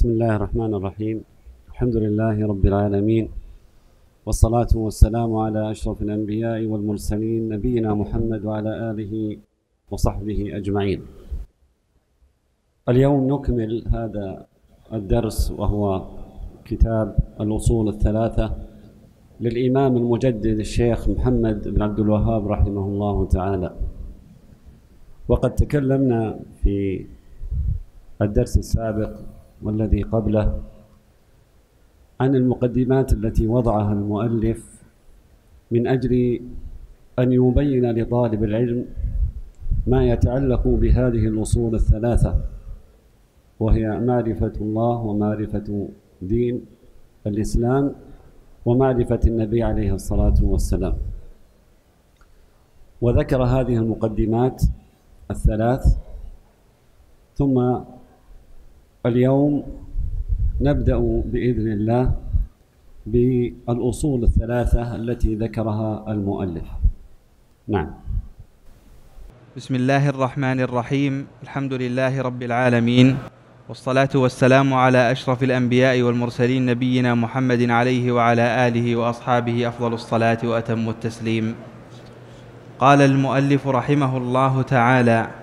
بسم الله الرحمن الرحيم. الحمد لله رب العالمين. والصلاة والسلام على أشرف الأنبياء والمرسلين نبينا محمد وعلى آله وصحبه أجمعين. اليوم نكمل هذا الدرس وهو كتاب الأصول الثلاثة للإمام المجدد الشيخ محمد بن عبد الوهاب رحمه الله تعالى. وقد تكلمنا في الدرس السابق والذي قبله عن المقدمات التي وضعها المؤلف من أجل أن يبين لطالب العلم ما يتعلق بهذه الأصول الثلاثة وهي معرفة الله ومعرفة دين الإسلام ومعرفة النبي عليه الصلاة والسلام. وذكر هذه المقدمات الثلاث ثم اليوم نبدأ بإذن الله بالأصول الثلاثة التي ذكرها المؤلف. نعم. بسم الله الرحمن الرحيم. الحمد لله رب العالمين والصلاة والسلام على أشرف الأنبياء والمرسلين نبينا محمد عليه وعلى آله وأصحابه أفضل الصلاة وأتم التسليم. قال المؤلف رحمه الله تعالى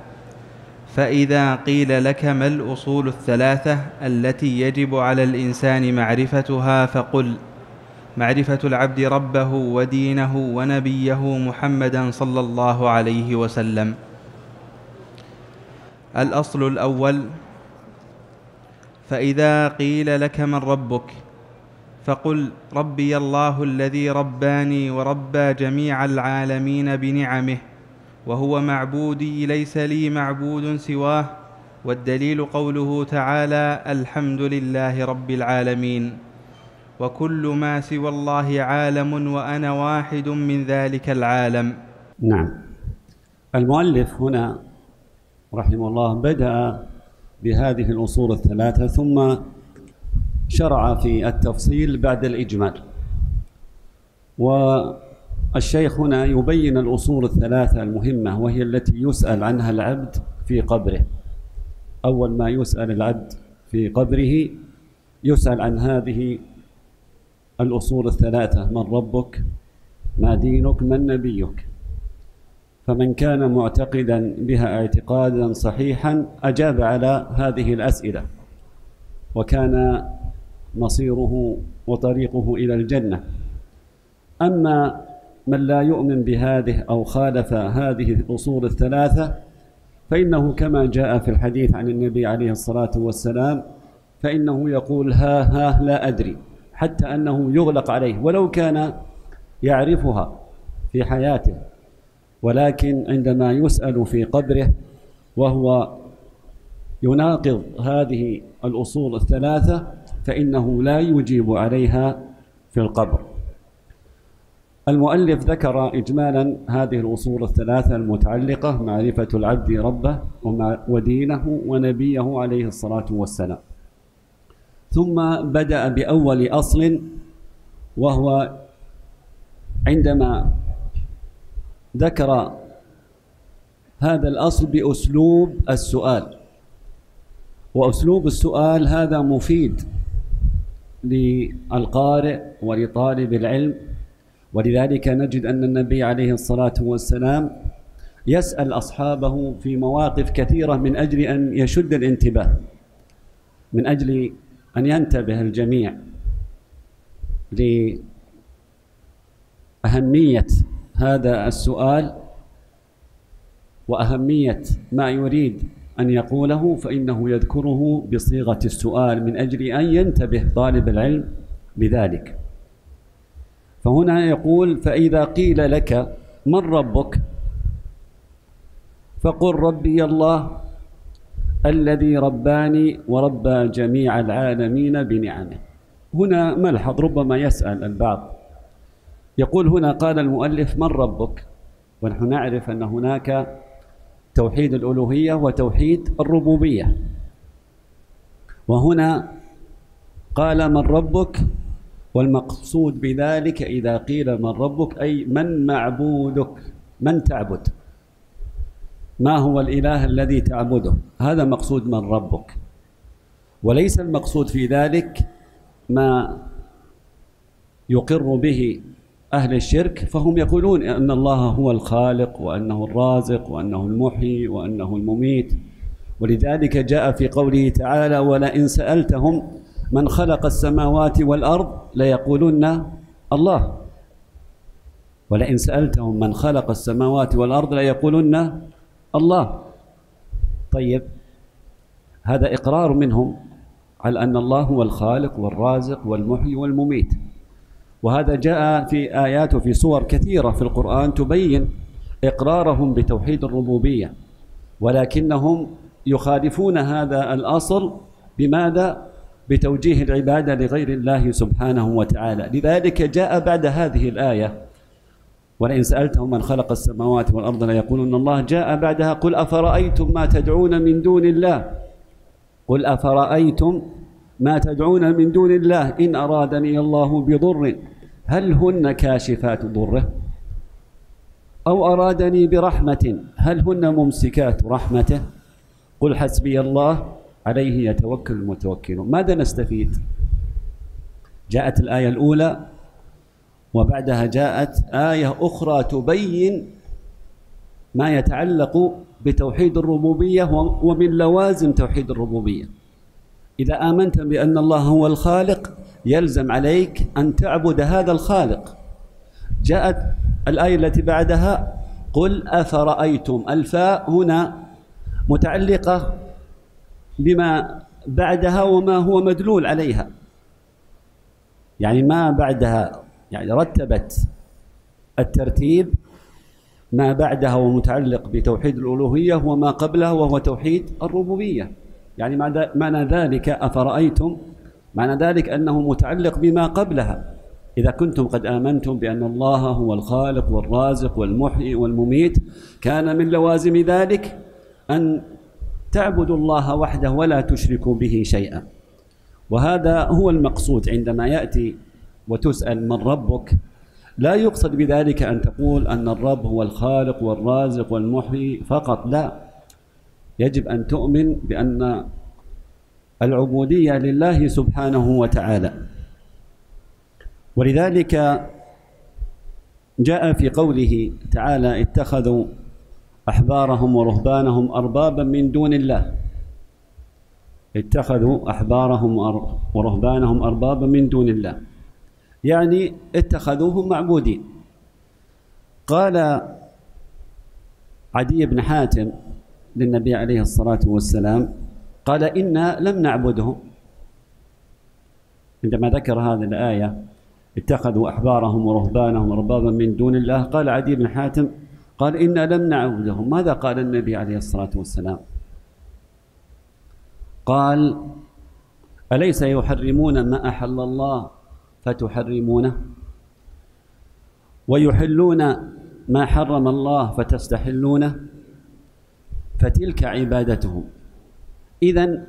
فإذا قيل لك ما الأصول الثلاثة التي يجب على الإنسان معرفتها فقل معرفة العبد ربه ودينه ونبيه محمدا صلى الله عليه وسلم. الأصل الأول فإذا قيل لك من ربك فقل ربي الله الذي رباني وربى جميع العالمين بنعمه وهو معبودي ليس لي معبود سواه والدليل قوله تعالى الحمد لله رب العالمين. وكل ما سوى الله عالم وأنا واحد من ذلك العالم. نعم. المؤلف هنا رحمه الله بدأ بهذه الأصول الثلاثة ثم شرع في التفصيل بعد الإجمال. والشيخ هنا يبين الأصول الثلاثة المهمة وهي التي يسأل عنها العبد في قبره. أول ما يسأل العبد في قبره يسأل عن هذه الأصول الثلاثة من ربك؟ ما دينك؟ من نبيك؟ فمن كان معتقدا بها اعتقادا صحيحا أجاب على هذه الأسئلة. وكان مصيره وطريقه إلى الجنة. أما من لا يؤمن بهذه أو خالف هذه الأصول الثلاثة فإنه كما جاء في الحديث عن النبي عليه الصلاة والسلام فإنه يقول ها ها لا أدري حتى أنه يغلق عليه ولو كان يعرفها في حياته ولكن عندما يسأل في قبره وهو يناقض هذه الأصول الثلاثة فإنه لا يجيب عليها في القبر. المؤلف ذكر إجمالا هذه الأصول الثلاثة المتعلقة معرفة العبد ربه ودينه ونبيه عليه الصلاة والسلام. ثم بدأ بأول أصل وهو عندما ذكر هذا الأصل بأسلوب السؤال. وأسلوب السؤال هذا مفيد للقارئ ولطالب العلم ولذلك نجد أن النبي عليه الصلاة والسلام يسأل أصحابه في مواقف كثيرة من أجل أن يشد الانتباه من أجل أن ينتبه الجميع لأهمية هذا السؤال وأهمية ما يريد أن يقوله فإنه يذكره بصيغة السؤال من أجل أن ينتبه طالب العلم بذلك. فهنا يقول فإذا قيل لك من ربك؟ فقل ربي الله الذي رباني وربى جميع العالمين بنعمه. هنا ملحظ ربما يسأل البعض. يقول هنا قال المؤلف من ربك؟ ونحن نعرف أن هناك توحيد الألوهية وتوحيد الربوبية. وهنا قال من ربك؟ والمقصود بذلك إذا قيل من ربك أي من معبودك؟ من تعبد؟ ما هو الإله الذي تعبده؟ هذا مقصود من ربك. وليس المقصود في ذلك ما يقر به أهل الشرك فهم يقولون أن الله هو الخالق وأنه الرازق وأنه المحيي وأنه المميت. ولذلك جاء في قوله تعالى ولئن سألتهم من خلق السماوات والأرض ليقولن الله. ولئن سألتهم من خلق السماوات والأرض ليقولن الله. طيب هذا إقرار منهم على أن الله هو الخالق والرازق والمحيي والمميت. وهذا جاء في آيات وفي صور كثيرة في القرآن تبين إقرارهم بتوحيد الربوبية. ولكنهم يخالفون هذا الأصل بماذا؟ بتوجيه العبادة لغير الله سبحانه وتعالى. لذلك جاء بعد هذه الآية ولئن سألتهم من خلق السماوات والأرض ليقولون الله. جاء بعدها قل أفرأيتم ما تدعون من دون الله؟ قل أفرأيتم ما تدعون من دون الله؟ إن أرادني الله بضر. هل هن كاشفات ضره؟ أو أرادني برحمة؟ هل هن ممسكات رحمته؟ قل حسبي الله عليه يتوكل المتوكلون. ماذا نستفيد؟ جاءت الآية الأولى وبعدها جاءت آية أخرى تبين ما يتعلق بتوحيد الربوبية ومن لوازم توحيد الربوبية. إذا آمنت بأن الله هو الخالق يلزم عليك أن تعبد هذا الخالق. جاءت الآية التي بعدها قل أفرأيتم الفاء هنا متعلقة بما بعدها وما هو مدلول عليها. يعني ما بعدها يعني رتبت الترتيب ما بعدها ومتعلق بتوحيد الألوهية وما قبلها وهو توحيد الربوبية. يعني معنى ذلك أفرأيتم؟ معنى ذلك أنه متعلق بما قبلها. إذا كنتم قد آمنتم بأن الله هو الخالق والرازق والمحيي والمميت كان من لوازم ذلك أن تعبدوا الله وحده ولا تشركوا به شيئا. وهذا هو المقصود عندما يأتي وتسأل من ربك. لا يقصد بذلك أن تقول أن الرب هو الخالق والرازق والمحيي فقط لا. يجب أن تؤمن بأن العبودية لله سبحانه وتعالى. ولذلك جاء في قوله تعالى اتخذوا أحبارهم ورهبانهم أربابا من دون الله. اتخذوا أحبارهم ورهبانهم أربابا من دون الله. يعني اتخذوهم معبودين. قال عدي بن حاتم للنبي عليه الصلاة والسلام قال إنا لم نعبدهم عندما ذكر هذه الآية اتخذوا أحبارهم ورهبانهم أربابا من دون الله قال عدي بن حاتم قال إنا لم نعبدهم ماذا قال النبي عليه الصلاة والسلام؟ قال أليس يحرمون ما أحل الله فتحرمونه؟ ويحلون ما حرم الله فتستحلونه؟ فتلك عبادتهم. إذا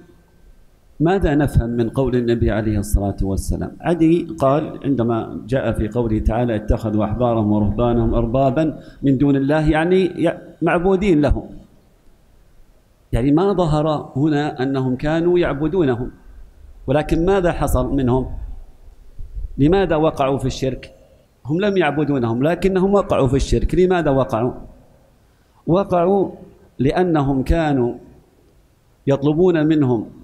ماذا نفهم من قول النبي عليه الصلاة والسلام؟ عدي قال عندما جاء في قوله تعالى اتخذوا أحبارهم ورهبانهم أربابا من دون الله يعني معبودين لهم. يعني ما ظهر هنا أنهم كانوا يعبدونهم ولكن ماذا حصل منهم؟ لماذا وقعوا في الشرك؟ هم لم يعبدونهم لكنهم وقعوا في الشرك. لماذا وقعوا؟ وقعوا لأنهم كانوا يطلبون منهم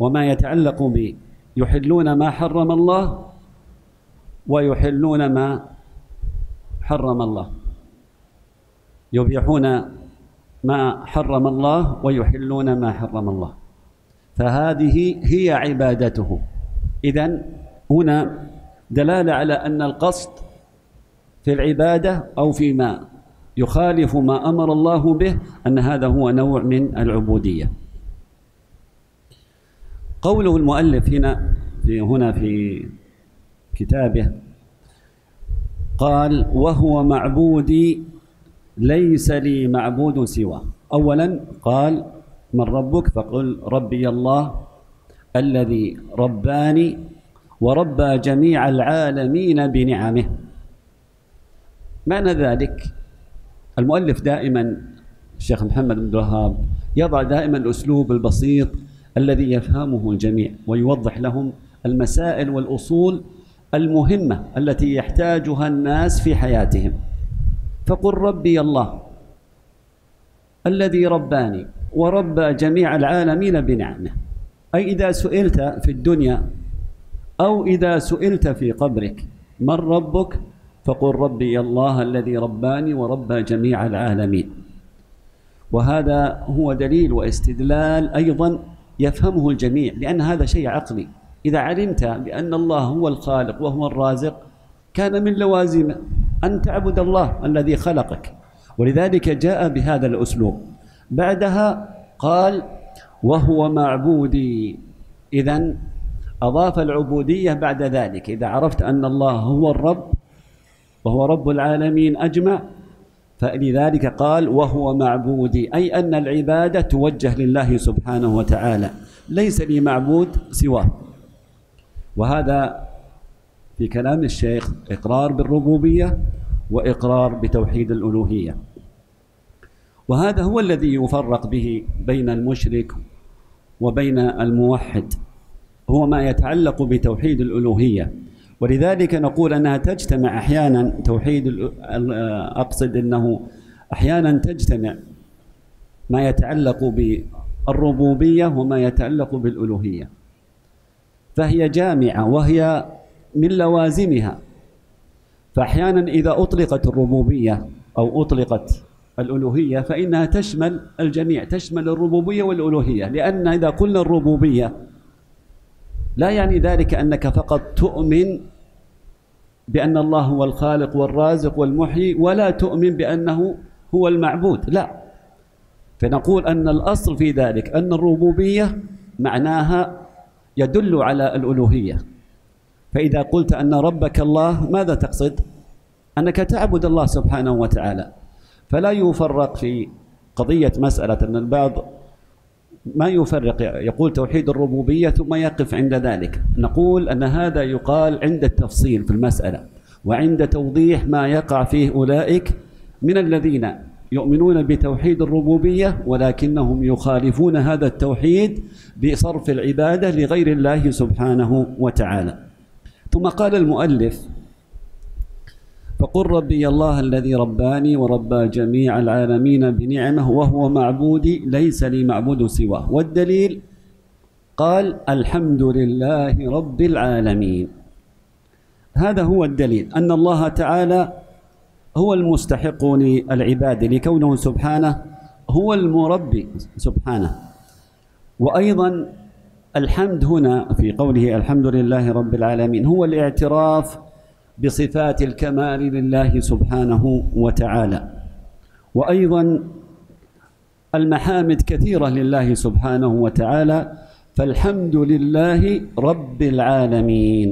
وما يتعلق ب يحلون ما حرم الله ويحلون ما حرم الله. يبيحون ما حرم الله ويحلون ما حرم الله. فهذه هي عبادته. إذن هنا دلالة على أن القصد في العبادة أو فيما يخالف ما أمر الله به أن هذا هو نوع من العبودية. قوله المؤلف هنا في هنا في كتابه قال وهو معبودي ليس لي معبود سواه. أولا قال من ربك؟ فقل ربي الله الذي رباني وربى جميع العالمين بنعمه. معنى ذلك المؤلف دائما الشيخ محمد بن الوهاب يضع دائما الأسلوب البسيط الذي يفهمه الجميع ويوضح لهم المسائل والأصول المهمة التي يحتاجها الناس في حياتهم. فقل ربي الله الذي رباني وربى جميع العالمين بنعمة. أي إذا سئلت في الدنيا أو إذا سئلت في قبرك من ربك؟ فقل ربي الله الذي رباني وربى جميع العالمين. وهذا هو دليل واستدلال أيضا يفهمه الجميع لأن هذا شيء عقلي. إذا علمت بأن الله هو الخالق وهو الرازق كان من لوازم أن تعبد الله الذي خلقك. ولذلك جاء بهذا الأسلوب. بعدها قال وهو معبودي. إذا أضاف العبودية بعد ذلك. إذا عرفت أن الله هو الرب وهو رب العالمين أجمع فلذلك قال وهو معبودي أي أن العبادة توجه لله سبحانه وتعالى ليس لي معبود سواه. وهذا في كلام الشيخ إقرار بالربوبية وإقرار بتوحيد الألوهية. وهذا هو الذي يفرق به بين المشرك وبين الموحد هو ما يتعلق بتوحيد الألوهية. ولذلك نقول أنها تجتمع أحيانا توحيد أقصد أنه أحيانا تجتمع ما يتعلق بالربوبية وما يتعلق بالألوهية. فهي جامعة وهي من لوازمها. فأحيانا إذا أطلقت الربوبية أو أطلقت الألوهية فإنها تشمل الجميع تشمل الربوبية والألوهية لأن إذا قلنا الربوبية لا يعني ذلك أنك فقط تؤمن بأن الله هو الخالق والرازق والمحيي ولا تؤمن بأنه هو المعبود. لا. فنقول أن الأصل في ذلك أن الربوبية معناها يدل على الألوهية. فإذا قلت أن ربك الله ماذا تقصد؟ أنك تعبد الله سبحانه وتعالى. فلا يفرق في قضية مسألة أن البعض ما يفرق؟ يقول توحيد الربوبية ثم يقف عند ذلك. نقول أن هذا يقال عند التفصيل في المسألة وعند توضيح ما يقع فيه أولئك من الذين يؤمنون بتوحيد الربوبية ولكنهم يخالفون هذا التوحيد بصرف العبادة لغير الله سبحانه وتعالى. ثم قال المؤلف فقل ربي الله الذي رباني وربى جميع العالمين بنعمه وهو معبودي ليس لي معبود سواه. والدليل قال الحمد لله رب العالمين. هذا هو الدليل أن الله تعالى هو المستحق للعباد لكونه سبحانه هو المربي سبحانه. وأيضا الحمد هنا في قوله الحمد لله رب العالمين هو الاعتراف بصفات الكمال لله سبحانه وتعالى. وأيضا المحامد كثيرة لله سبحانه وتعالى فالحمد لله رب العالمين.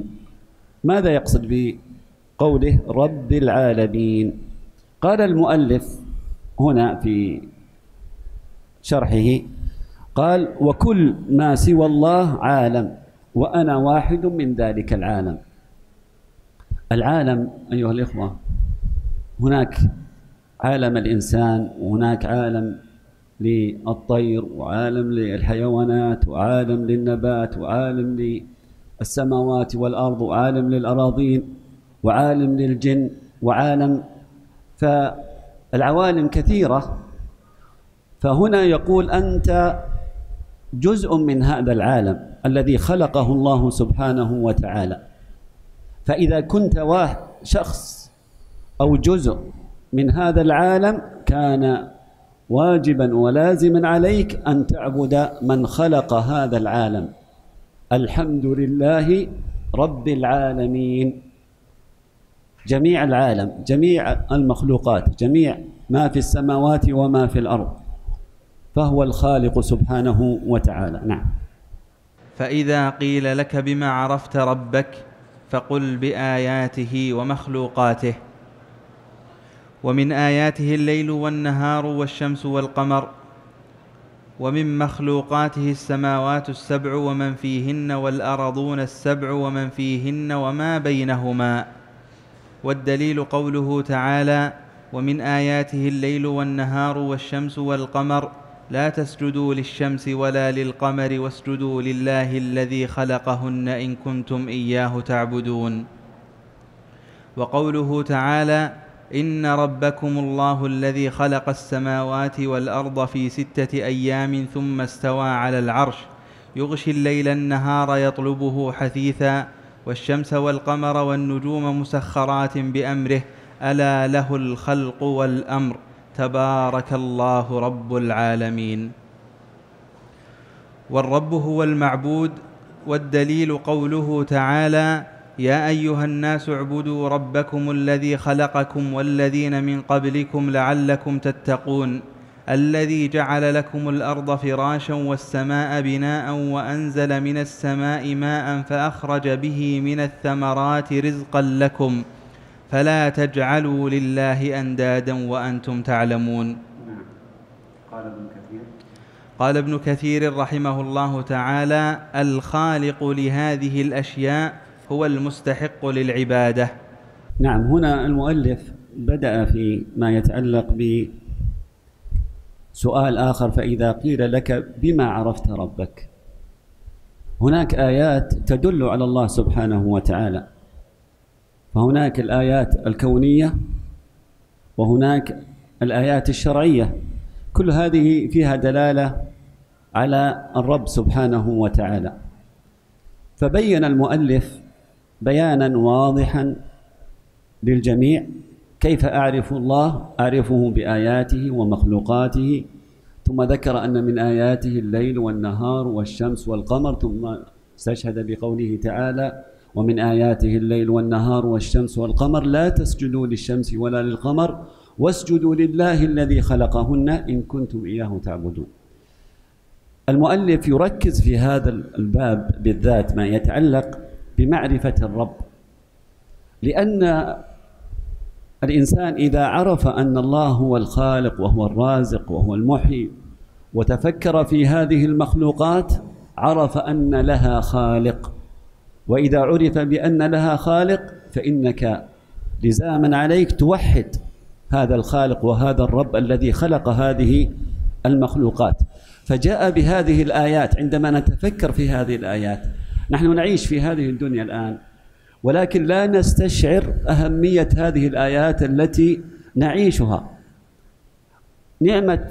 ماذا يقصد بقوله رب العالمين؟ قال المؤلف هنا في شرحه قال وكل ما سوى الله عالم وأنا واحد من ذلك العالم. العالم أيها الإخوة هناك عالم الإنسان وهناك عالم للطير وعالم للحيوانات وعالم للنبات وعالم للسماوات والأرض وعالم للأراضين وعالم للجن وعالم فالعوالم كثيرة. فهنا يقول أنت جزء من هذا العالم الذي خلقه الله سبحانه وتعالى. فإذا كنت واحد شخص أو جزء من هذا العالم كان واجبا ولازما عليك أن تعبد من خلق هذا العالم. الحمد لله رب العالمين. جميع العالم جميع المخلوقات جميع ما في السماوات وما في الأرض. فهو الخالق سبحانه وتعالى. نعم. فإذا قيل لك بما عرفت ربك فقل بآياته ومخلوقاته. ومن آياته الليل والنهار والشمس والقمر ومن مخلوقاته السماوات السبع ومن فيهن والأرضون السبع ومن فيهن وما بينهما. والدليل قوله تعالى ومن آياته الليل والنهار والشمس والقمر لا تسجدوا للشمس ولا للقمر واسجدوا لله الذي خلقهن إن كنتم إياه تعبدون. وقوله تعالى إن ربكم الله الذي خلق السماوات والأرض في ستة أيام ثم استوى على العرش. يغشي الليل النهار يطلبه حثيثا والشمس والقمر والنجوم مسخرات بأمره. ألا له الخلق والأمر. تبارك الله رب العالمين. والرب هو المعبود والدليل قوله تعالى يا أيها الناس اعبدوا ربكم الذي خلقكم والذين من قبلكم لعلكم تتقون الذي جعل لكم الأرض فراشا والسماء بناء وأنزل من السماء ماء فأخرج به من الثمرات رزقا لكم. فلا تجعلوا لله أندادا وأنتم تعلمون. قال ابن كثير. قال ابن كثير رحمه الله تعالى الخالق لهذه الأشياء هو المستحق للعبادة. نعم هنا المؤلف بدأ في ما يتعلق بسؤال آخر فإذا قيل لك بما عرفت ربك. هناك آيات تدل على الله سبحانه وتعالى. فهناك الآيات الكونية وهناك الآيات الشرعية. كل هذه فيها دلالة على الرب سبحانه وتعالى. فبين المؤلف بيانا واضحا للجميع كيف أعرف الله؟ أعرفه بآياته ومخلوقاته ثم ذكر أن من آياته الليل والنهار والشمس والقمر ثم استشهد بقوله تعالى ومن آياته الليل والنهار والشمس والقمر لا تسجدوا للشمس ولا للقمر واسجدوا لله الذي خلقهن إن كنتم إياه تعبدون. المؤلف يركز في هذا الباب بالذات ما يتعلق بمعرفة الرب لأن الإنسان إذا عرف أن الله هو الخالق وهو الرازق وهو المحيي وتفكر في هذه المخلوقات عرف أن لها خالق. وإذا عرف بأن لها خالق فإنك لزاما عليك توحد هذا الخالق وهذا الرب الذي خلق هذه المخلوقات. فجاء بهذه الآيات عندما نتفكر في هذه الآيات نحن نعيش في هذه الدنيا الآن ولكن لا نستشعر أهمية هذه الآيات التي نعيشها. نعمة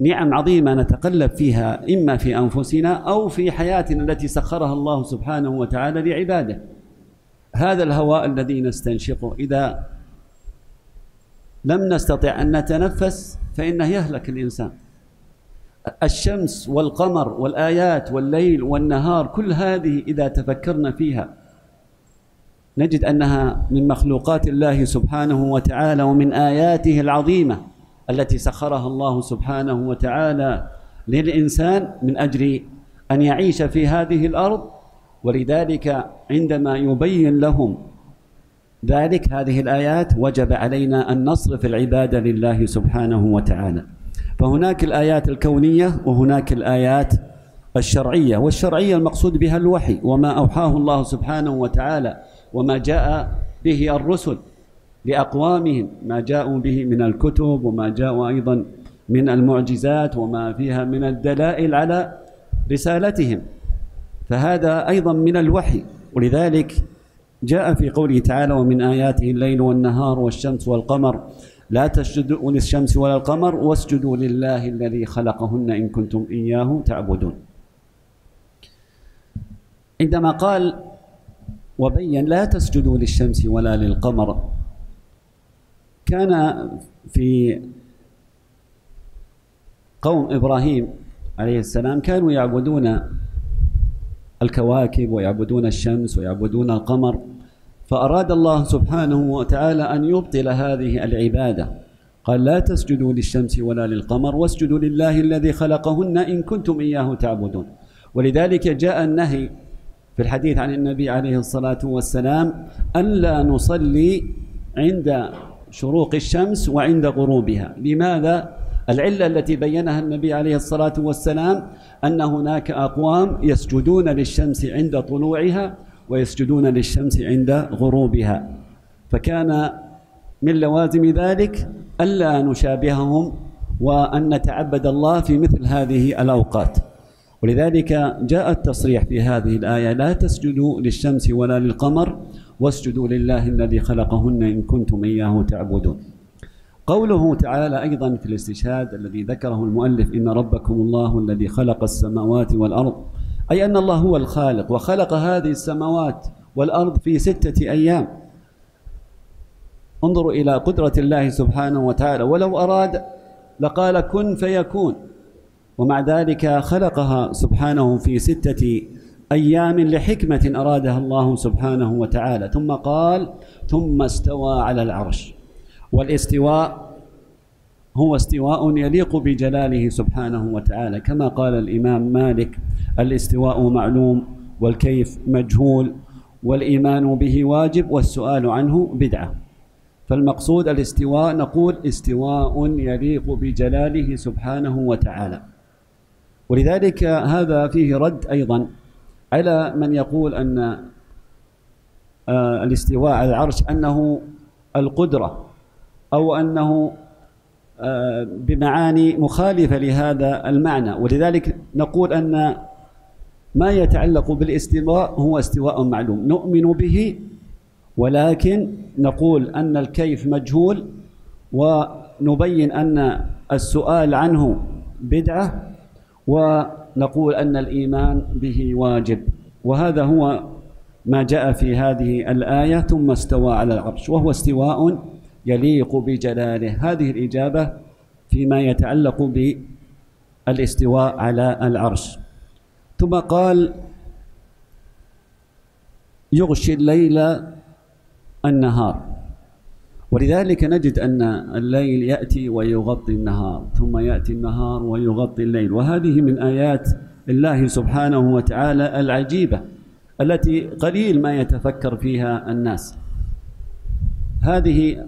نعم عظيمة نتقلب فيها إما في أنفسنا أو في حياتنا التي سخرها الله سبحانه وتعالى لعباده. هذا الهواء الذي نستنشقه. إذا لم نستطع أن نتنفس فإنه يهلك الإنسان. الشمس والقمر والآيات والليل والنهار كل هذه إذا تفكرنا فيها نجد أنها من مخلوقات الله سبحانه وتعالى ومن آياته العظيمة. التي سخرها الله سبحانه وتعالى للإنسان من أجل أن يعيش في هذه الأرض ولذلك عندما يبين لهم ذلك هذه الآيات وجب علينا أن نصرف العبادة لله سبحانه وتعالى. فهناك الآيات الكونية وهناك الآيات الشرعية والشرعية المقصود بها الوحي وما أوحاه الله سبحانه وتعالى وما جاء به الرسل. لأقوامهم ما جاءوا به من الكتب وما جاءوا أيضا من المعجزات وما فيها من الدلائل على رسالتهم. فهذا أيضا من الوحي. ولذلك جاء في قوله تعالى ومن آياته الليل والنهار والشمس والقمر لا تسجدوا للشمس ولا القمر واسجدوا لله الذي خلقهن إن كنتم إياه تعبدون. عندما قال وبين لا تسجدوا للشمس ولا للقمر كان في قوم إبراهيم عليه السلام كانوا يعبدون الكواكب ويعبدون الشمس ويعبدون القمر فأراد الله سبحانه وتعالى أن يبطل هذه العبادة. قال لا تسجدوا للشمس ولا للقمر واسجدوا لله الذي خلقهن إن كنتم إياه تعبدون. ولذلك جاء النهي في الحديث عن النبي عليه الصلاة والسلام ألا نصلي عند شروق الشمس وعند غروبها. لماذا؟ العلة التي بينها النبي عليه الصلاة والسلام أن هناك أقوام يسجدون للشمس عند طلوعها ويسجدون للشمس عند غروبها. فكان من لوازم ذلك ألا نشابههم وأن نتعبد الله في مثل هذه الأوقات. ولذلك جاء التصريح في هذه الآية لا تسجدوا للشمس ولا للقمر واسجدوا لله الذي خلقهن إن كنتم إياه تعبدون. قوله تعالى أيضا في الاستشهاد الذي ذكره المؤلف إن ربكم الله الذي خلق السماوات والأرض أي أن الله هو الخالق وخلق هذه السماوات والأرض في ستة أيام. انظروا إلى قدرة الله سبحانه وتعالى ولو أراد لقال كن فيكون ومع ذلك خلقها سبحانه في ستة أيام لحكمة أرادها الله سبحانه وتعالى ثم قال ثم استوى على العرش والاستواء هو استواء يليق بجلاله سبحانه وتعالى كما قال الإمام مالك الاستواء معلوم والكيف مجهول والإيمان به واجب والسؤال عنه بدعة فالمقصود الاستواء نقول استواء يليق بجلاله سبحانه وتعالى. ولذلك هذا فيه رد أيضا على من يقول أن آه، الاستواء على العرش أنه القدرة أو أنه آه، بمعاني مخالفة لهذا المعنى. ولذلك نقول أن ما يتعلق بالاستواء هو استواء معلوم. نؤمن به ولكن نقول أن الكيف مجهول ونبين أن السؤال عنه بدعة ونقول أن الإيمان به واجب وهذا هو ما جاء في هذه الآية ثم استوى على العرش وهو استواء يليق بجلاله. هذه الإجابة فيما يتعلق بالاستواء على العرش. ثم قال يغشي الليل النهار ولذلك نجد أن الليل يأتي ويغطي النهار ثم يأتي النهار ويغطي الليل. وهذه من آيات الله سبحانه وتعالى العجيبة التي قليل ما يتفكر فيها الناس. هذه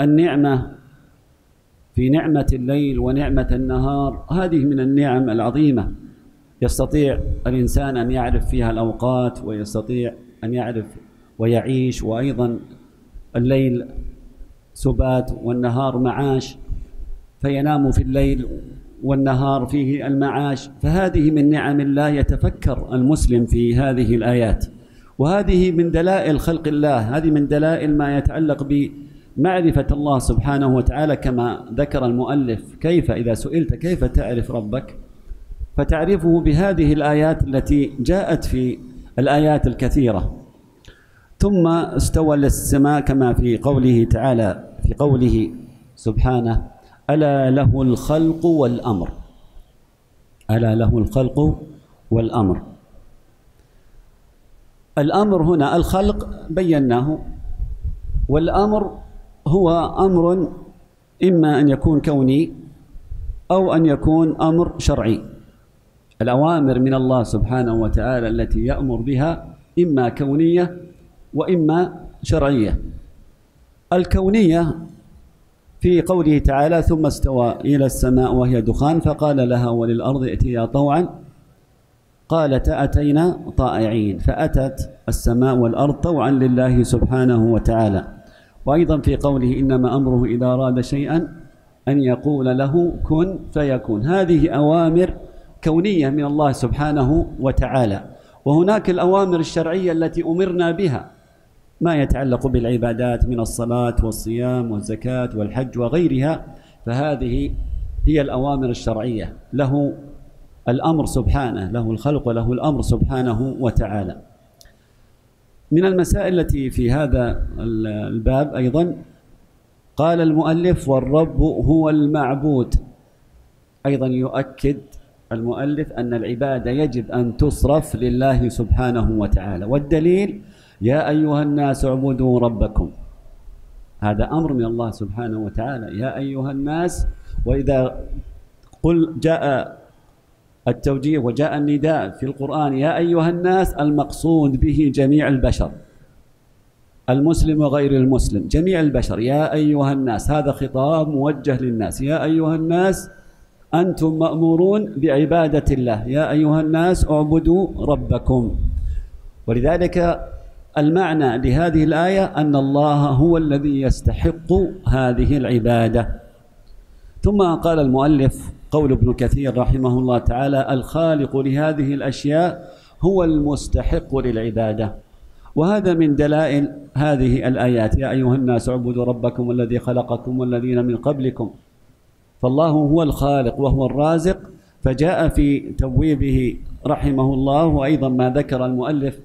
النعمة في نعمة الليل ونعمة النهار هذه من النعم العظيمة. يستطيع الإنسان أن يعرف فيها الأوقات ويستطيع أن يعرف ويعيش وأيضا الليل سبات والنهار معاش فينام في الليل والنهار فيه المعاش. فهذه من نعم الله يتفكر المسلم في هذه الآيات. وهذه من دلائل خلق الله هذه من دلائل ما يتعلق بمعرفة الله سبحانه وتعالى كما ذكر المؤلف كيف إذا سئلت كيف تعرف ربك؟ فتعرفه بهذه الآيات التي جاءت في الآيات الكثيرة. ثم استوى للسماء كما في قوله تعالى في قوله سبحانه ألا له الخلق والأمر. ألا له الخلق والأمر. الأمر هنا الخلق بيناه والأمر هو أمر إما أن يكون كوني أو أن يكون أمر شرعي. الأوامر من الله سبحانه وتعالى التي يأمر بها إما كونية وإما شرعية. الكونية في قوله تعالى ثم استوى إلى السماء وهي دخان فقال لها وللأرض ائتيا طوعا. قالت أتينا طائعين فأتت السماء والأرض طوعا لله سبحانه وتعالى. وأيضا في قوله إنما أمره إذا أراد شيئا أن يقول له كن فيكون. هذه أوامر كونية من الله سبحانه وتعالى. وهناك الأوامر الشرعية التي أمرنا بها. ما يتعلق بالعبادات من الصلاة والصيام والزكاة والحج وغيرها فهذه هي الأوامر الشرعية. له الأمر سبحانه له الخلق وله الأمر سبحانه وتعالى. من المسائل التي في هذا الباب أيضا قال المؤلف والرب هو المعبود. أيضا يؤكد المؤلف أن العبادة يجب أن تصرف لله سبحانه وتعالى. والدليل يا أيها الناس اعبدوا ربكم. هذا أمر من الله سبحانه وتعالى. يا أيها الناس وإذا قل جاء التوجيه وجاء النداء في القرآن يا أيها الناس المقصود به جميع البشر المسلم وغير المسلم جميع البشر. يا أيها الناس هذا خطاب موجه للناس. يا أيها الناس أنتم مأمورون بعبادة الله. يا أيها الناس اعبدوا ربكم. ولذلك المعنى لهذه الآية أن الله هو الذي يستحق هذه العبادة. ثم قال المؤلف قول ابن كثير رحمه الله تعالى الخالق لهذه الأشياء هو المستحق للعبادة. وهذا من دلائل هذه الآيات. يا أيها الناس اعبدوا ربكم الذي خلقكم والذين من قبلكم. فالله هو الخالق وهو الرازق. فجاء في تبويبه رحمه الله وأيضا ما ذكر المؤلف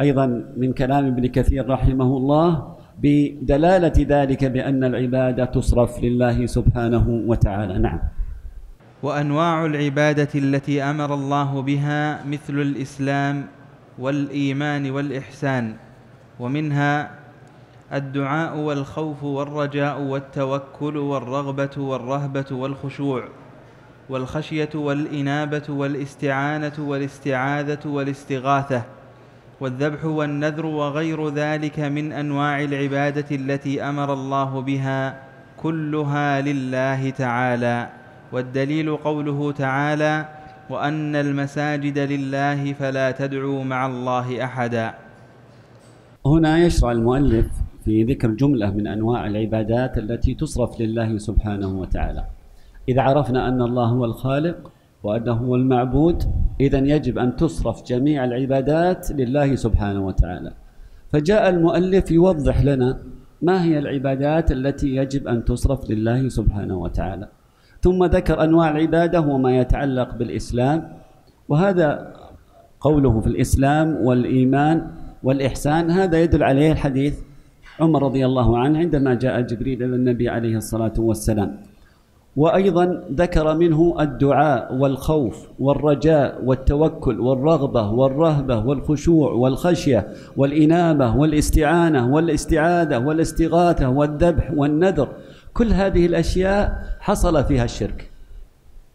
أيضا من كلام ابن كثير رحمه الله بدلالة ذلك بأن العبادة تصرف لله سبحانه وتعالى. نعم. وأنواع العبادة التي أمر الله بها مثل الإسلام والإيمان والإحسان ومنها الدعاء والخوف والرجاء والتوكل والرغبة والرهبة والخشوع والخشية والإنابة والإستعانة والاستعاذة والاستغاثة والذبح والنذر وغير ذلك من أنواع العبادة التي أمر الله بها كلها لله تعالى. والدليل قوله تعالى وأن المساجد لله فلا تدعوا مع الله أحدا. هنا يشرع المؤلف في ذكر جملة من أنواع العبادات التي تصرف لله سبحانه وتعالى. إذا عرفنا أن الله هو الخالق وأنه هو المعبود. اذا يجب أن تصرف جميع العبادات لله سبحانه وتعالى. فجاء المؤلف يوضح لنا ما هي العبادات التي يجب أن تصرف لله سبحانه وتعالى. ثم ذكر أنواع العبادة وما يتعلق بالإسلام. وهذا قوله في الإسلام والإيمان والإحسان هذا يدل عليه الحديث عمر رضي الله عنه عندما جاء جبريل إلى النبي عليه الصلاة والسلام. وأيضا ذكر منه الدعاء والخوف والرجاء والتوكل والرغبة والرهبة والخشوع والخشية والإنابة والاستعانة والاستعاذة والاستغاثة والذبح والنذر. كل هذه الأشياء حصل فيها الشرك.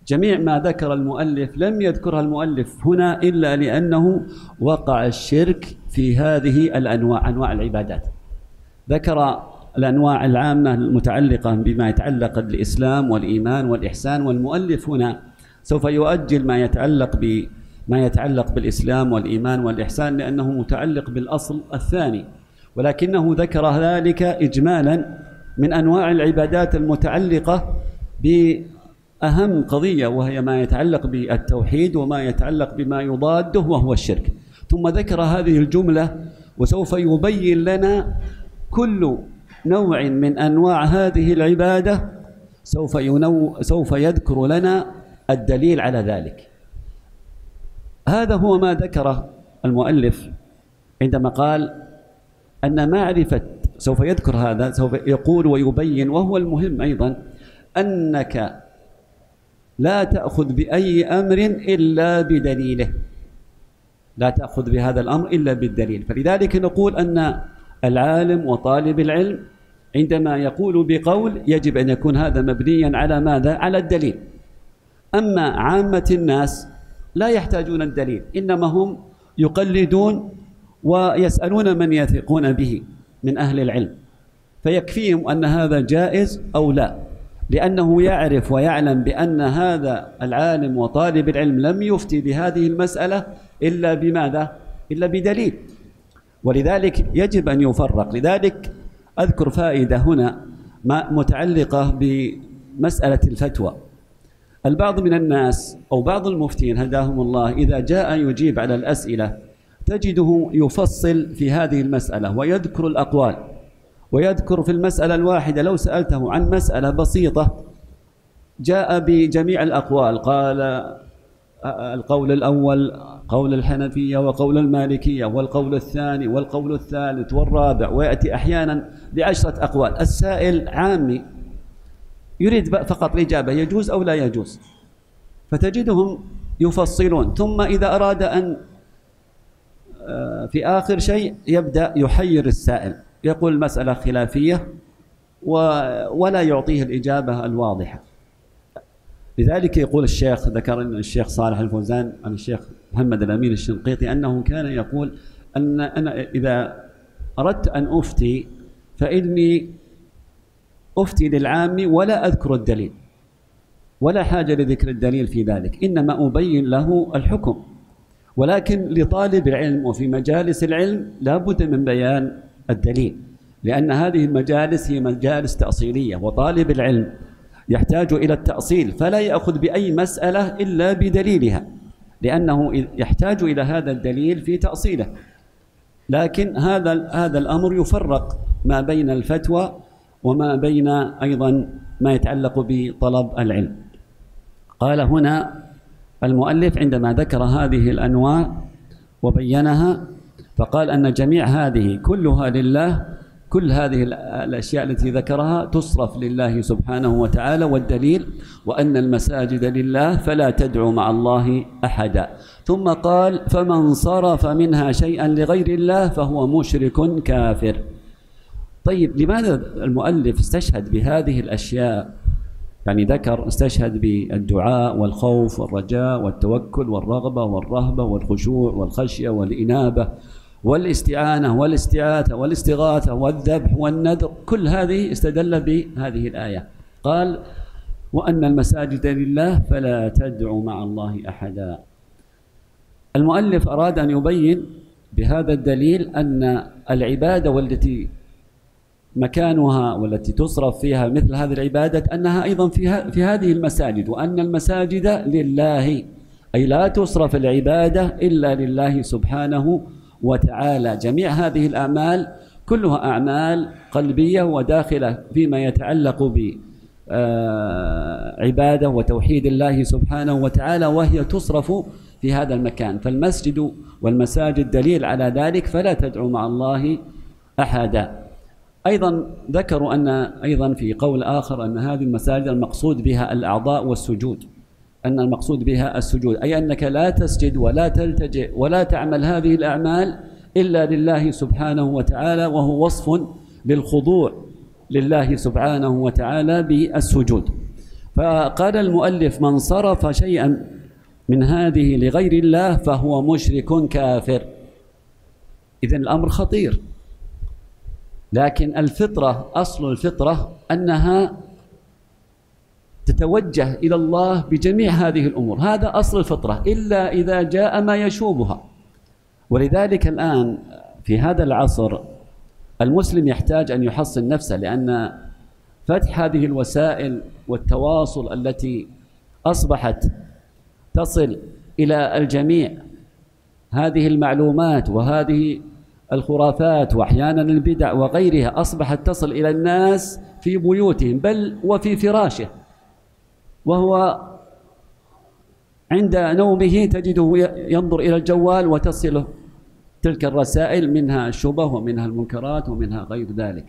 جميع ما ذكر المؤلف لم يذكرها المؤلف هنا إلا لأنه وقع الشرك في هذه الأنواع أنواع العبادات. ذكر الأنواع العامة المتعلقة بما يتعلق بالإسلام والإيمان والإحسان والمؤلف هنا سوف يؤجل ما يتعلق بما يتعلق بالإسلام والإيمان والإحسان لأنه متعلق بالأصل الثاني. ولكنه ذكر ذلك اجمالا من أنواع العبادات المتعلقة بأهم قضية وهي ما يتعلق بالتوحيد وما يتعلق بما يضاده وهو الشرك. ثم ذكر هذه الجملة وسوف يبين لنا كل نوع من أنواع هذه العبادة سوف ينو سوف يذكر لنا الدليل على ذلك. هذا هو ما ذكره المؤلف عندما قال أن معرفة سوف يذكر هذا سوف يقول ويبين وهو المهم أيضا أنك لا تأخذ بأي أمر إلا بدليله. لا تأخذ بهذا الأمر إلا بالدليل. فلذلك نقول أن العالم وطالب العلم عندما يقول بقول يجب أن يكون هذا مبنيا على ماذا؟ على الدليل. أما عامة الناس لا يحتاجون الدليل إنما هم يقلدون ويسألون من يثقون به من أهل العلم فيكفيهم أن هذا جائز أو لا. لأنه يعرف ويعلم بأن هذا العالم وطالب العلم لم يفتي بهذه المسألة إلا بماذا؟ إلا بدليل. ولذلك يجب أن يفرق. لذلك أذكر فائدة هنا متعلقة بمسألة الفتوى. البعض من الناس أو بعض المفتين هداهم الله إذا جاء يجيب على الأسئلة تجده يفصل في هذه المسألة ويذكر الأقوال ويذكر في المسألة الواحدة لو سألته عن مسألة بسيطة جاء بجميع الأقوال قال القول الأول قول الحنفية وقول المالكية والقول الثاني والقول الثالث والرابع ويأتي أحيانا بعشرة أقوال. السائل عامي يريد فقط الإجابة يجوز أو لا يجوز؟ فتجدهم يفصلون. ثم إذا أراد أن آه، في آخر شيء يبدأ يحير السائل يقول المسألة خلافية ولا يعطيه الإجابة الواضحة. لذلك يقول الشيخ ذكر أن الشيخ صالح الفوزان عن الشيخ محمد الأمين الشنقيطي أنه كان يقول أن أنا إذا أردت أن أفتي فإني أفتي للعام ولا أذكر الدليل ولا حاجة لذكر الدليل في ذلك إنما أبين له الحكم ولكن لطالب العلم وفي مجالس العلم لا بد من بيان الدليل لأن هذه المجالس هي مجالس تأصيلية وطالب العلم يحتاج إلى التأصيل فلا يأخذ بأي مسألة إلا بدليلها لأنه يحتاج إلى هذا الدليل في تأصيله. لكن هذا هذا الأمر يفرق ما بين الفتوى وما بين أيضا ما يتعلق بطلب العلم. قال هنا المؤلف عندما ذكر هذه الأنواع وبينها فقال أن جميع هذه كلها لله كل هذه الأشياء التي ذكرها تصرف لله سبحانه وتعالى والدليل وأن المساجد لله فلا تدعو مع الله أحدا. ثم قال فمن صرف منها شيئا لغير الله فهو مشرك كافر. طيب لماذا المؤلف استشهد بهذه الأشياء؟ يعني ذكر استشهد بالدعاء والخوف والرجاء والتوكل والرغبة والرهبة والخشوع والخشية والإنابة والاستعانة والاستعاثة والاستغاثة والذبح والنذر كل هذه استدل بهذه الآية. قال وأن المساجد لله فلا تدعوا مع الله أحدا. المؤلف أراد أن يبين بهذا الدليل أن العبادة والتي مكانها والتي تصرف فيها مثل هذه العبادة أنها أيضا في, في هذه المساجد وأن المساجد لله أي لا تصرف العبادة إلا لله سبحانه وتعالى. جميع هذه الأعمال كلها أعمال قلبية وداخلة فيما يتعلق ب آه، عبادة وتوحيد الله سبحانه وتعالى وهي تصرف في هذا المكان. فالمسجد والمساجد دليل على ذلك فلا تدعو مع الله أحدا. أيضا ذكروا أن أيضا في قول آخر أن هذه المساجد المقصود بها الأعضاء والسجود. أن المقصود بها السجود. أي أنك لا تسجد ولا تلتجئ ولا تعمل هذه الأعمال إلا لله سبحانه وتعالى وهو وصف للخضوع لله سبحانه وتعالى بالسجود. فقال المؤلف من صرف شيئا من هذه لغير الله فهو مشرك كافر. إذن الأمر خطير. لكن الفطرة أصل الفطرة أنها تتوجه إلى الله بجميع هذه الأمور. هذا أصل الفطرة إلا إذا جاء ما يشوبها. ولذلك الآن في هذا العصر المسلم يحتاج أن يحصن نفسه لأن فتح هذه الوسائل والتواصل التي أصبحت تصل إلى الجميع هذه المعلومات وهذه الخرافات وأحيانا البدع وغيرها أصبحت تصل إلى الناس في بيوتهم بل وفي فراشه. وهو عند نومه تجده ينظر إلى الجوال وتصله تلك الرسائل منها الشبه ومنها المنكرات ومنها غير ذلك.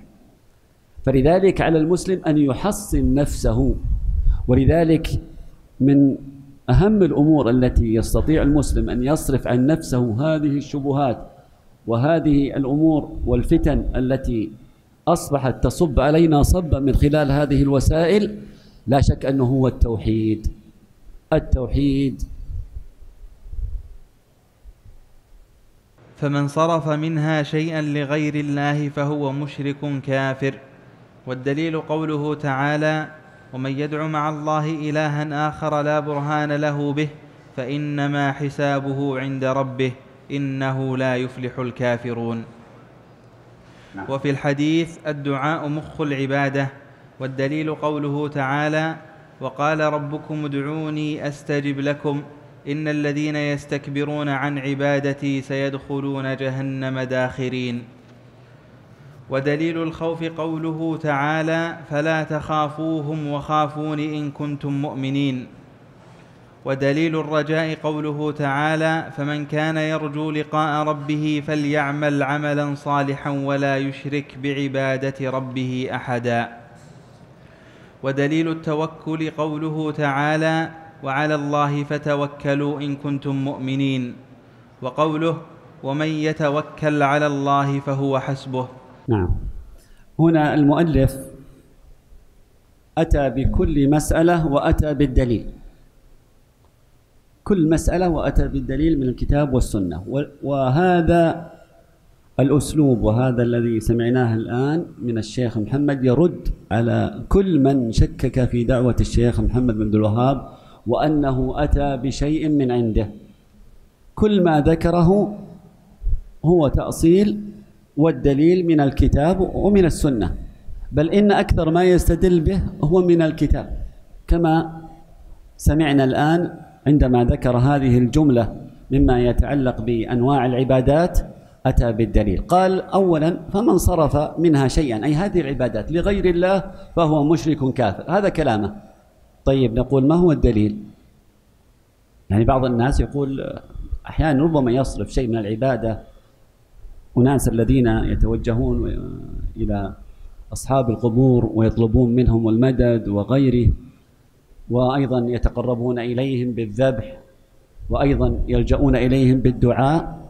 فلذلك على المسلم أن يحصن نفسه ولذلك من أهم الأمور التي يستطيع المسلم أن يصرف عن نفسه هذه الشبهات وهذه الأمور والفتن التي أصبحت تصب علينا صبا من خلال هذه الوسائل لا شك أنه هو التوحيد. التوحيد. فمن صرف منها شيئا لغير الله فهو مشرك كافر. والدليل قوله تعالى ومن يدع مع الله إلها آخر لا برهان له به فإنما حسابه عند ربه إنه لا يفلح الكافرون. نعم. وفي الحديث الدعاء مخ العبادة والدليل قوله تعالى وقال ربكم ادعوني أستجب لكم إن الذين يستكبرون عن عبادتي سيدخلون جهنم داخرين. ودليل الخوف قوله تعالى فلا تخافوهم وخافون إن كنتم مؤمنين. ودليل الرجاء قوله تعالى فمن كان يرجو لقاء ربه فليعمل عملا صالحا ولا يشرك بعبادة ربه أحدا. ودليل التوكل قوله تعالى وعلى الله فتوكلوا إن كنتم مؤمنين وقوله ومن يتوكل على الله فهو حسبه. نعم. هنا المؤلف أتى بكل مسألة وأتى بالدليل. كل مسألة وأتى بالدليل من الكتاب والسنة. وهذا الأسلوب وهذا الذي سمعناه الآن من الشيخ محمد يرد على كل من شكك في دعوة الشيخ محمد بن الوهاب وأنه أتى بشيء من عنده. كل ما ذكره هو تأصيل والدليل من الكتاب ومن السنة. بل إن أكثر ما يستدل به هو من الكتاب. كما سمعنا الآن عندما ذكر هذه الجملة مما يتعلق بأنواع العبادات أتى بالدليل. قال أولا فمن صرف منها شيئا أي هذه العبادات لغير الله فهو مشرك كافر. هذا كلامه. طيب نقول ما هو الدليل؟ يعني بعض الناس يقول أحيانا ربما يصرف شيء من العبادة. أناس الذين يتوجهون إلى أصحاب القبور ويطلبون منهم المدد وغيره وأيضا يتقربون إليهم بالذبح وأيضا يلجؤون إليهم بالدعاء.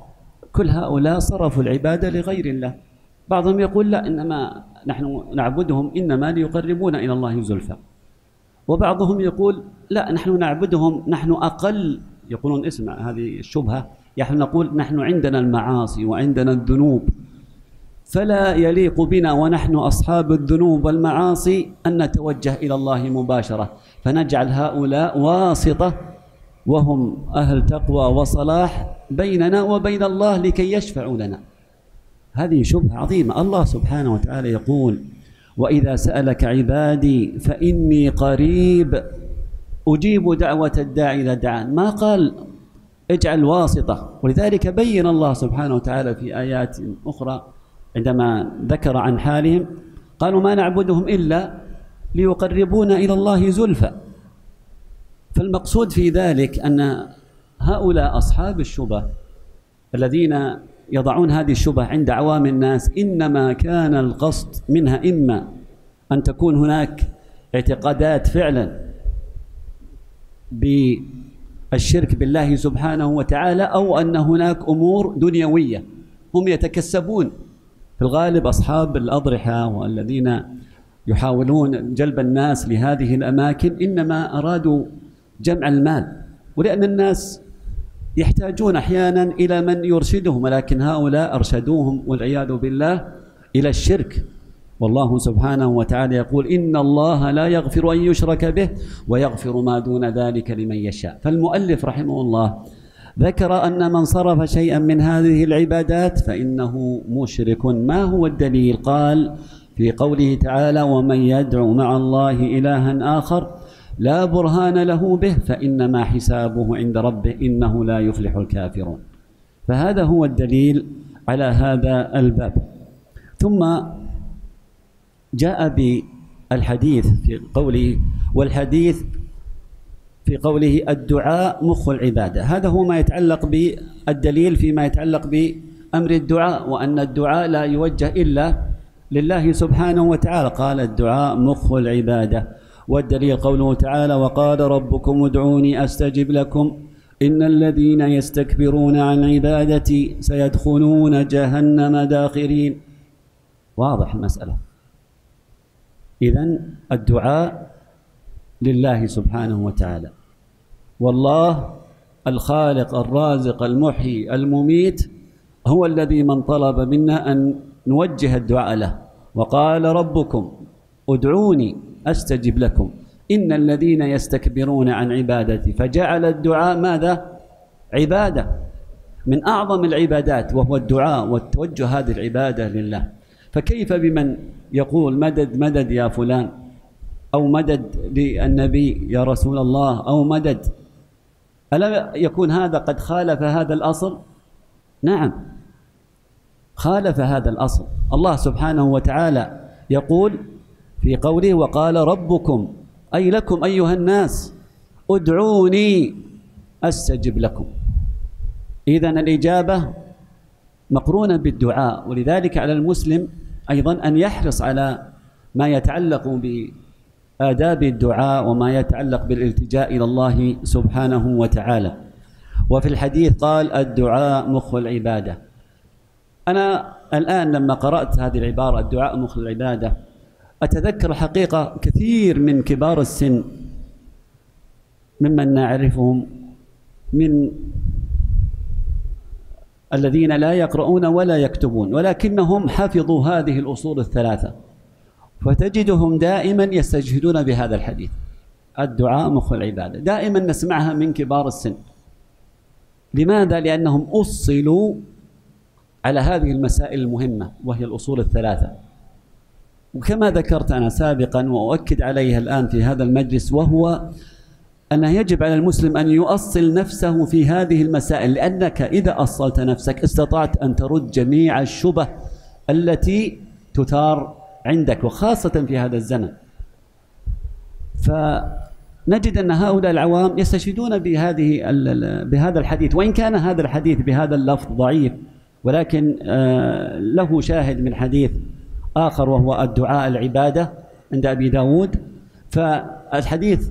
كل هؤلاء صرفوا العبادة لغير الله. بعضهم يقول لا إنما نحن نعبدهم إنما ليقربونا إلى الله زلفى. وبعضهم يقول لا نحن نعبدهم نحن أقل. يقولون اسمع هذه الشبهة. نحن نقول نحن عندنا المعاصي وعندنا الذنوب. فلا يليق بنا ونحن أصحاب الذنوب والمعاصي أن نتوجه إلى الله مباشرة. فنجعل هؤلاء واسطة وهم أهل تقوى وصلاح بيننا وبين الله لكي يشفعوا لنا. هذه شبهة عظيمة. الله سبحانه وتعالى يقول وإذا سألك عبادي فإني قريب أجيب دعوة الداعي إذا دعان. ما قال اجعل واسطة. ولذلك بين الله سبحانه وتعالى في آيات أخرى عندما ذكر عن حالهم قالوا ما نعبدهم إلا ليقربونا إلى الله زلفى. فالمقصود في ذلك أن هؤلاء أصحاب الشبه الذين يضعون هذه الشبه عند عوام الناس إنما كان القصد منها إما أن تكون هناك اعتقادات فعلا بالشرك بالله سبحانه وتعالى أو أن هناك أمور دنيوية هم يتكسبون. في الغالب أصحاب الأضرحة والذين يحاولون جلب الناس لهذه الأماكن إنما أرادوا جمع المال ولأن الناس يحتاجون أحيانا إلى من يرشدهم ولكن هؤلاء أرشدوهم والعياذ بالله إلى الشرك. والله سبحانه وتعالى يقول إن الله لا يغفر أن يشرك به ويغفر ما دون ذلك لمن يشاء. فالمؤلف رحمه الله ذكر أن من صرف شيئا من هذه العبادات فإنه مشرك. ما هو الدليل؟ قال في قوله تعالى ومن يدعو مع الله إلها آخر لا برهان له به فإنما حسابه عند ربه إنه لا يفلح الكافرون. فهذا هو الدليل على هذا الباب. ثم جاء بالحديث في قوله والحديث في قوله الدعاء مخ العبادة. هذا هو ما يتعلق بالدليل فيما يتعلق بأمر الدعاء وأن الدعاء لا يوجه إلا لله سبحانه وتعالى. قال الدعاء مخ العبادة. والدليل قوله تعالى وقال ربكم ادعوني أستجب لكم إن الذين يستكبرون عن عبادتي سيدخلون جهنم داخرين. واضح المسألة. إذا الدعاء لله سبحانه وتعالى. والله الخالق الرازق المحيي المميت هو الذي من طلب منا أن نوجه الدعاء له. وقال ربكم ادعوني أستجب لكم. إن الذين يستكبرون عن عبادتي فجعل الدعاء ماذا؟ عبادة. من أعظم العبادات وهو الدعاء والتوجه هذه العبادة لله. فكيف بمن يقول مدد مدد يا فلان؟ أو مدد للنبي يا رسول الله؟ أو مدد. ألا يكون هذا قد خالف هذا الأصل؟ نعم. خالف هذا الأصل. الله سبحانه وتعالى يقول في قوله وقال ربكم أي لكم أيها الناس ادعوني أستجب لكم. إذا الإجابة مقرونة بالدعاء ولذلك على المسلم أيضا أن يحرص على ما يتعلق بآداب الدعاء وما يتعلق بالالتجاء إلى الله سبحانه وتعالى. وفي الحديث قال الدعاء مخ العبادة. أنا الآن لما قرأت هذه العبارة الدعاء مخ العبادة أتذكر حقيقة كثير من كبار السن ممن نعرفهم من الذين لا يقرؤون ولا يكتبون ولكنهم حفظوا هذه الأصول الثلاثة. فتجدهم دائما يستجهدون بهذا الحديث. الدعاء مخ العبادة. دائما نسمعها من كبار السن. لماذا؟ لأنهم أصلوا على هذه المسائل المهمة وهي الأصول الثلاثة. وكما ذكرت أنا سابقا وأؤكد عليها الآن في هذا المجلس وهو أنه يجب على المسلم أن يؤصل نفسه في هذه المسائل لأنك إذا أصلت نفسك استطعت أن ترد جميع الشبه التي تثار عندك وخاصة في هذا الزمن. فنجد أن هؤلاء العوام يستشهدون بهذه بهذا الحديث وإن كان هذا الحديث بهذا اللفظ ضعيف ولكن آه، له شاهد من حديث آخر وهو الدعاء العبادة عند أبي داود. فالحديث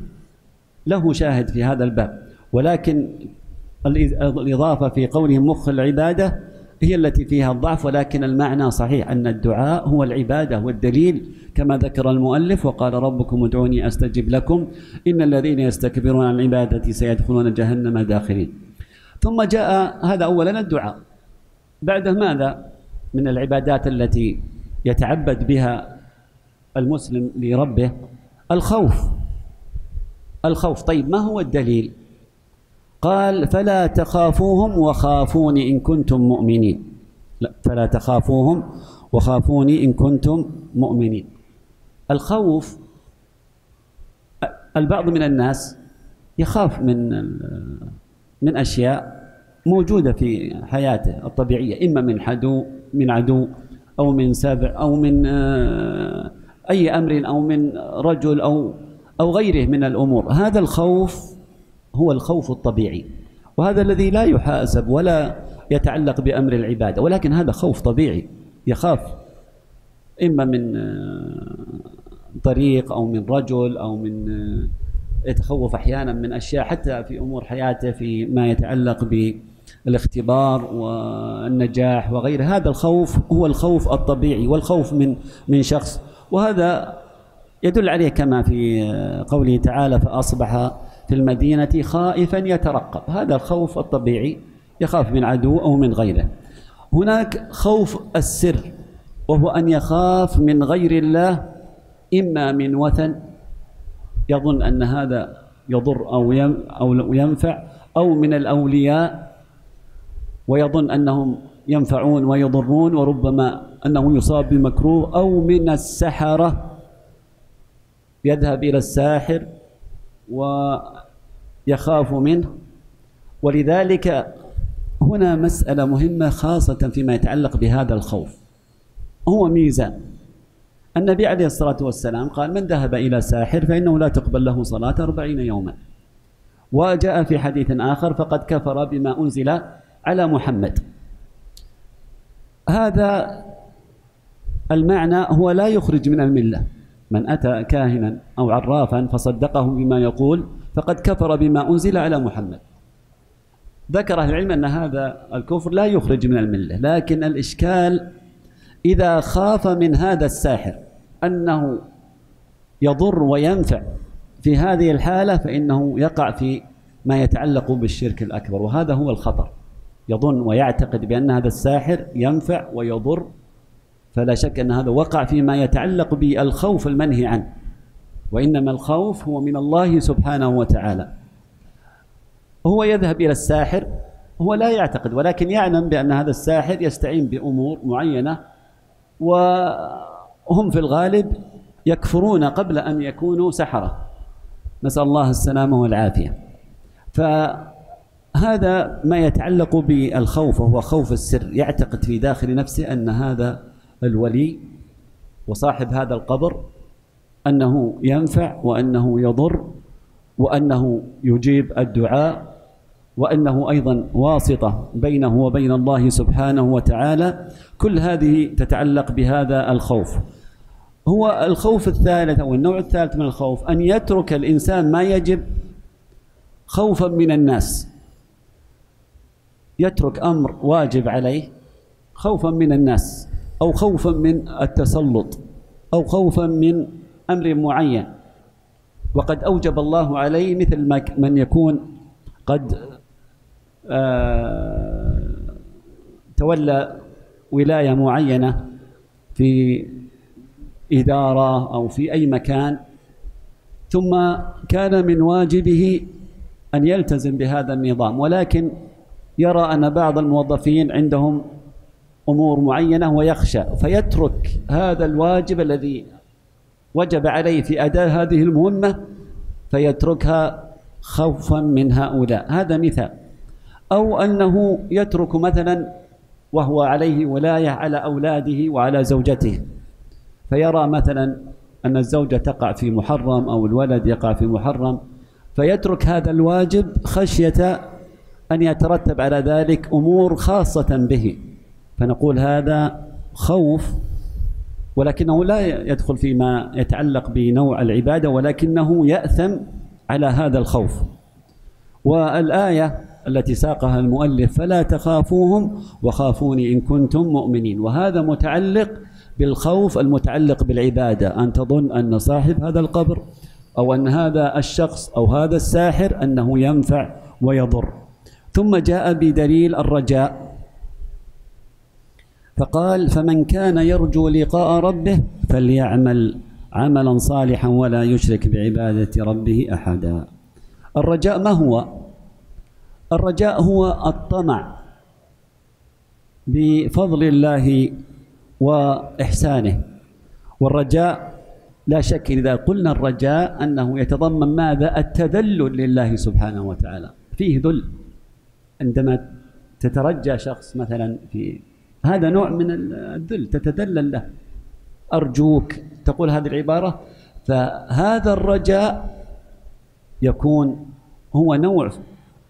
له شاهد في هذا الباب ولكن الإضافة في قوله مخ العبادة هي التي فيها الضعف ولكن المعنى صحيح أن الدعاء هو العبادة والدليل كما ذكر المؤلف وقال ربكم ادعوني أستجب لكم إن الذين يستكبرون عن عبادتي سيدخلون جهنم داخلين. ثم جاء هذا أولا الدعاء. بعد ماذا؟ من العبادات التي يتعبد بها المسلم لربه؟ الخوف. الخوف. طيب ما هو الدليل؟ قال فلا تخافوهم وخافوني إن كنتم مؤمنين. لا فلا تخافوهم وخافوني إن كنتم مؤمنين. الخوف البعض من الناس يخاف من من أشياء موجودة في حياته الطبيعية إما من عدو من عدو أو من سبع أو من آه، أي أمر أو من رجل أو أو غيره من الأمور. هذا الخوف هو الخوف الطبيعي وهذا الذي لا يحاسب ولا يتعلق بأمر العبادة ولكن هذا خوف طبيعي يخاف إما من آه، طريق أو من رجل أو من آه، يتخوف أحيانا من أشياء حتى في أمور حياته في ما يتعلق بالاختبار والنجاح وغيره هذا الخوف هو الخوف الطبيعي والخوف من من شخص. وهذا يدل عليه كما في قوله تعالى فأصبح في المدينة خائفا يترقب. هذا الخوف الطبيعي يخاف من عدو أو من غيره. هناك خوف السر وهو أن يخاف من غير الله إما من وثن يظن أن هذا يضر أو أو ينفع أو من الأولياء ويظن أنهم ينفعون ويضرون وربما أنه يصاب بمكروه أو من السحرة. يذهب إلى الساحر ويخاف منه. ولذلك هنا مسألة مهمة خاصة فيما يتعلق بهذا الخوف. هو ميزان. النبي عليه الصلاة والسلام قال من ذهب إلى ساحر فإنه لا تقبل له صلاة أربعين يوما. وجاء في حديث آخر فقد كفر بما أنزل على محمد. هذا المعنى هو لا يخرج من الملة. من أتى كاهنا أو عرافا فصدقه بما يقول فقد كفر بما أنزل على محمد. ذكر أهل العلم أن هذا الكفر لا يخرج من الملة لكن الإشكال إذا خاف من هذا الساحر أنه يضر وينفع في هذه الحالة فإنه يقع في ما يتعلق بالشرك الأكبر وهذا هو الخطر. يظن ويعتقد بأن هذا الساحر ينفع ويضر فلا شك أن هذا وقع فيما يتعلق بالخوف المنهي عنه. وإنما الخوف هو من الله سبحانه وتعالى. هو يذهب إلى الساحر هو لا يعتقد ولكن يعلم بأن هذا الساحر يستعين بأمور معينة وهم في الغالب يكفرون قبل أن يكونوا سحرة. نسأل الله السلامة والعافية. فهذا ما يتعلق بالخوف وهو خوف السر. يعتقد في داخل نفسه أن هذا الولي وصاحب هذا القبر أنه ينفع وأنه يضر وأنه يجيب الدعاء وأنه أيضا واسطة بينه وبين الله سبحانه وتعالى. كل هذه تتعلق بهذا الخوف. هو الخوف الثالث أو النوع الثالث من الخوف أن يترك الإنسان ما يجب خوفا من الناس. يترك أمر واجب عليه خوفا من الناس أو خوفا من التسلط أو خوفا من أمر معين. وقد أوجب الله عليه مثل ما من يكون قد آه تولى ولاية معينة في إدارة أو في أي مكان ثم كان من واجبه أن يلتزم بهذا النظام. ولكن يرى أن بعض الموظفين عندهم أمور معينة ويخشى فيترك هذا الواجب الذي وجب عليه في أداء هذه المهمة فيتركها خوفا من هؤلاء. هذا مثال. أو أنه يترك مثلا وهو عليه ولاية على أولاده وعلى زوجته فيرى مثلا أن الزوجة تقع في محرم أو الولد يقع في محرم فيترك هذا الواجب خشية أن يترتب على ذلك أمور خاصة به. فنقول هذا خوف ولكنه لا يدخل فيما يتعلق بنوع العبادة ولكنه يأثم على هذا الخوف. والآية التي ساقها المؤلف فلا تخافوهم وخافوني إن كنتم مؤمنين. وهذا متعلق بالخوف المتعلق بالعبادة. أن تظن أن صاحب هذا القبر أو أن هذا الشخص أو هذا الساحر أنه ينفع ويضر. ثم جاء بدليل الرجاء. فقال فمن كان يرجو لقاء ربه فليعمل عملا صالحا ولا يشرك بعبادة ربه أحدا. الرجاء ما هو؟ الرجاء هو الطمع بفضل الله وإحسانه. والرجاء لا شك إذا قلنا الرجاء أنه يتضمن ماذا؟ التذلل لله سبحانه وتعالى. فيه ذل. عندما تترجى شخص مثلا في هذا نوع من الذل تتذلل له أرجوك تقول هذه العبارة فهذا الرجاء يكون هو نوع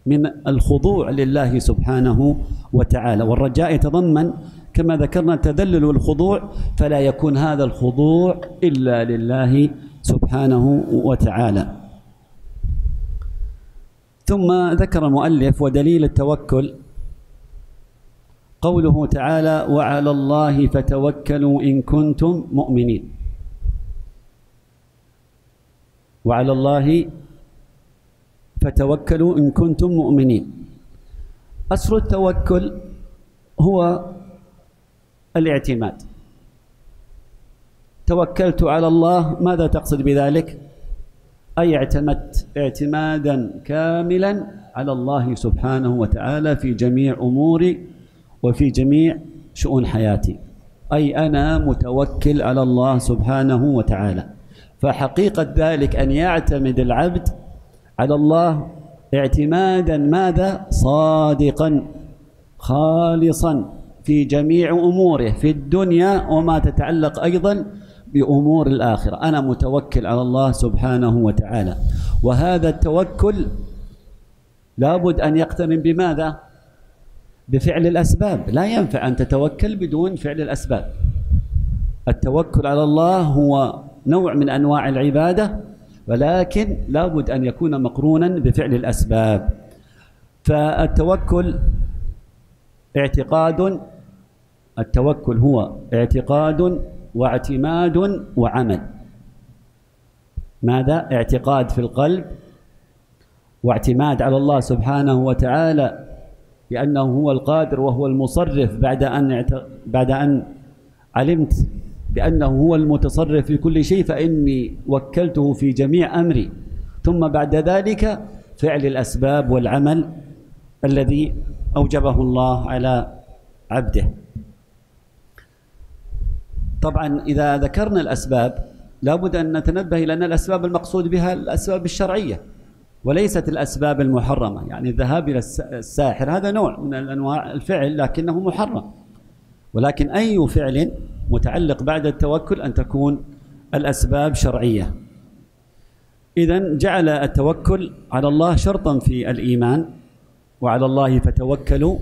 من الخضوع لله سبحانه وتعالى. والرجاء يتضمن كما ذكرنا التذلل والخضوع فلا يكون هذا الخضوع إلا لله سبحانه وتعالى. ثم ذكر المؤلف ودليل التوكل قوله تعالى وعلى الله فتوكلوا إن كنتم مؤمنين. وعلى الله فتوكلوا إن كنتم مؤمنين. أصل التوكل هو الاعتماد. توكلت على الله ماذا تقصد بذلك؟ أي اعتمدت اعتمادا كاملا على الله سبحانه وتعالى في جميع أموري وفي جميع شؤون حياتي. أي أنا متوكل على الله سبحانه وتعالى. فحقيقة ذلك أن يعتمد العبد على الله اعتمادا ماذا؟ صادقا خالصا في جميع أموره في الدنيا وما تتعلق أيضا بأمور الآخرة. أنا متوكل على الله سبحانه وتعالى. وهذا التوكل لابد أن يقترن بماذا؟ بفعل الأسباب. لا ينفع أن تتوكل بدون فعل الأسباب. التوكل على الله هو نوع من أنواع العبادة ولكن لابد أن يكون مقرونا بفعل الأسباب. فالتوكل اعتقاد التوكل هو اعتقاد واعتماد وعمل. ماذا؟ اعتقاد في القلب واعتماد على الله سبحانه وتعالى بأنه هو القادر وهو المصرف بعد أن بعد أن علمت بأنه هو المتصرف في كل شيء فإني وكلته في جميع أمري. ثم بعد ذلك فعل الأسباب والعمل الذي أوجبه الله على عبده. طبعا إذا ذكرنا الأسباب لابد أن نتنبه إلى أن الأسباب المقصود بها الأسباب الشرعية وليست الأسباب المحرمة. يعني الذهاب إلى الساحر هذا نوع من الأنواع الفعل لكنه محرم. ولكن أي فعل متعلق بعد التوكل أن تكون الأسباب شرعية. إذا جعل التوكل على الله شرطا في الإيمان وعلى الله فتوكلوا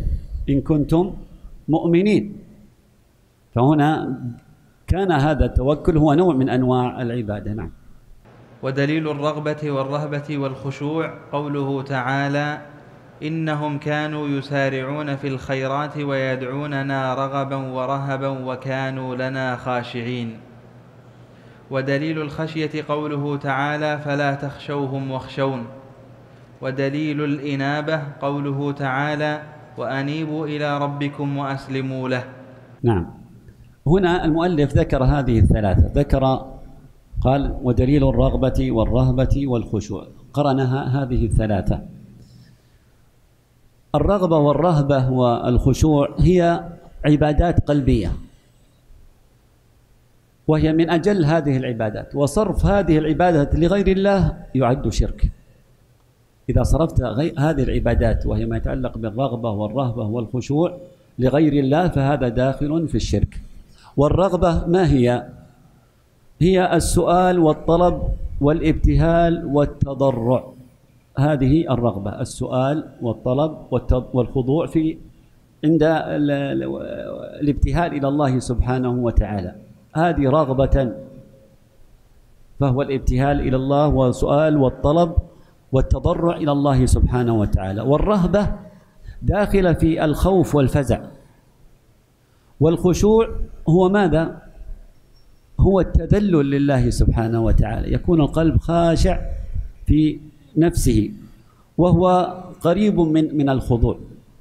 إن كنتم مؤمنين. فهنا كان هذا التوكل هو نوع من أنواع العبادة نعم. ودليل الرغبة والرهبة والخشوع قوله تعالى إنهم كانوا يسارعون في الخيرات ويدعوننا رغبا ورهبا وكانوا لنا خاشعين. ودليل الخشية قوله تعالى فلا تخشوهم واخشون. ودليل الإنابة قوله تعالى وأنيبوا إلى ربكم وأسلموا له. نعم. هنا المؤلف ذكر هذه الثلاثة. ذكر قال ودليل الرغبة والرهبة والخشوع. قرنها هذه الثلاثة. الرغبة والرهبة والخشوع هي عبادات قلبية. وهي من أجل هذه العبادات. وصرف هذه العبادات لغير الله يعد شرك. إذا صرفت هذه العبادات وهي ما يتعلق بالرغبة والرهبة والخشوع لغير الله فهذا داخل في الشرك. والرغبة ما هي؟ هي السؤال والطلب والابتهال والتضرع. هذه الرغبة السؤال والطلب والخضوع في عند الابتهال إلى الله سبحانه وتعالى. هذه رغبة فهو الابتهال إلى الله والسؤال والطلب والتضرع إلى الله سبحانه وتعالى. والرهبة داخلة في الخوف والفزع. والخشوع هو ماذا؟ هو التذلل لله سبحانه وتعالى يكون القلب خاشع في نفسه وهو قريب من من الخضوع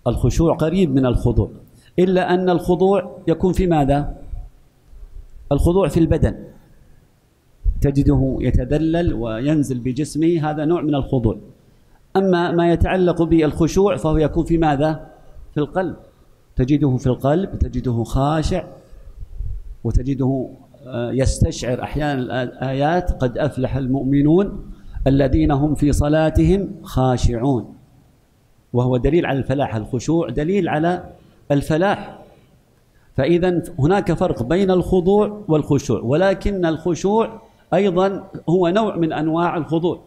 الخشوع قريب من الخضوع إلا أن الخضوع يكون في ماذا؟ الخضوع في البدن تجده يتذلل وينزل بجسمه هذا نوع من الخضوع أما ما يتعلق بالخشوع فهو يكون في ماذا؟ في القلب تجده في القلب تجده خاشع وتجده آه، يستشعر أحيانا الآيات قد أفلح المؤمنون الذين هم في صلاتهم خاشعون. وهو دليل على الفلاح الخشوع دليل على الفلاح. فإذا هناك فرق بين الخضوع والخشوع ولكن الخشوع أيضا هو نوع من أنواع الخضوع.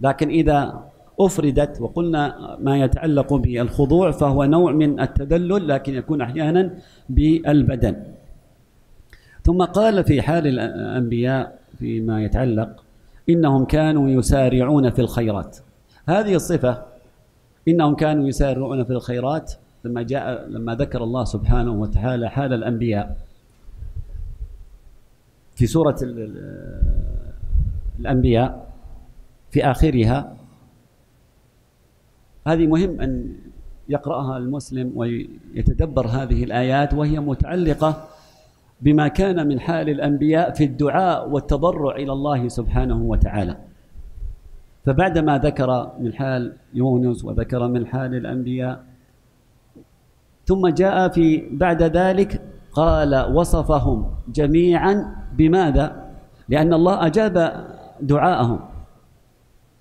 لكن إذا أفردت وقلنا ما يتعلق بالخضوع فهو نوع من التذلل لكن يكون أحيانا بالبدن. ثم قال في حال الأنبياء فيما يتعلق إنهم كانوا يسارعون في الخيرات. هذه الصفة إنهم كانوا يسارعون في الخيرات لما جاء لما ذكر الله سبحانه وتعالى حال الأنبياء. في سورة الأنبياء في آخرها هذه مهم أن يقرأها المسلم ويتدبر هذه الآيات وهي متعلقة بما كان من حال الأنبياء في الدعاء والتضرع إلى الله سبحانه وتعالى. فبعدما ذكر من حال يونس وذكر من حال الأنبياء ثم جاء في بعد ذلك قال وصفهم جميعا بماذا؟ لأن الله أجاب دعاءهم.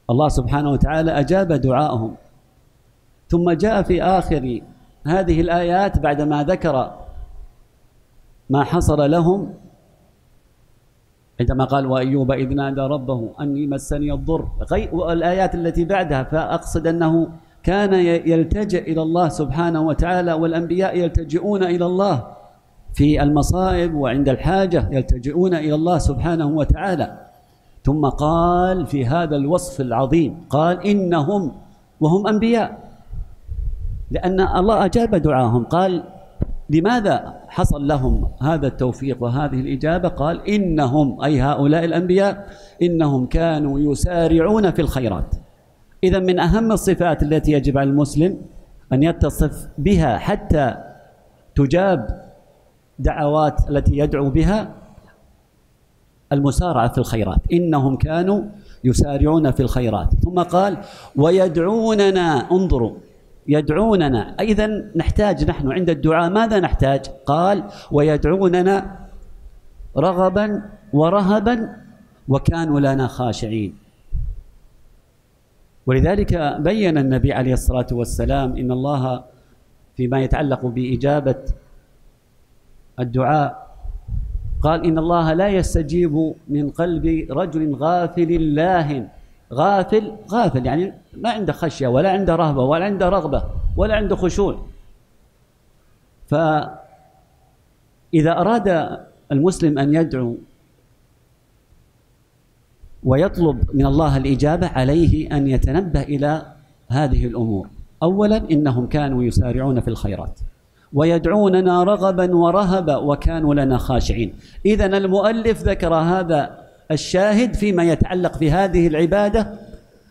الله سبحانه وتعالى أجاب دعاءهم. ثم جاء في آخر هذه الآيات بعدما ذكر ما حصل لهم عندما قال وأيوب إذ نادى ربه أني مسني الضر والآيات التي بعدها فأقصد أنه كان يلتجئ إلى الله سبحانه وتعالى والأنبياء يلتجئون إلى الله في المصائب وعند الحاجة يلتجئون إلى الله سبحانه وتعالى. ثم قال في هذا الوصف العظيم قال إنهم وهم أنبياء. لأن الله أجاب دعاهم. قال لماذا حصل لهم هذا التوفيق وهذه الإجابة؟ قال إنهم أي هؤلاء الأنبياء إنهم كانوا يسارعون في الخيرات. إذا من أهم الصفات التي يجب على المسلم أن يتصف بها حتى تجاب دعوات التي يدعو بها المسارعة في الخيرات. إنهم كانوا يسارعون في الخيرات. ثم قال ويدعوننا. انظروا. يدعوننا. إذا نحتاج نحن عند الدعاء ماذا نحتاج؟ قال ويدعوننا رغبا ورهبا وكانوا لنا خاشعين. ولذلك بين النبي عليه الصلاة والسلام إن الله فيما يتعلق بإجابة الدعاء قال إن الله لا يستجيب من قلب رجل غافل لاهٍ. غافل غافل يعني ما عنده خشية ولا عنده رهبة ولا عنده رغبة ولا عنده خشوع فإذا أراد المسلم أن يدعو ويطلب من الله الإجابة عليه أن يتنبه إلى هذه الأمور. أولا إنهم كانوا يسارعون في الخيرات ويدعوننا رغبا ورهبا وكانوا لنا خاشعين. إذا المؤلف ذكر هذا الشاهد فيما يتعلق في هذه العبادة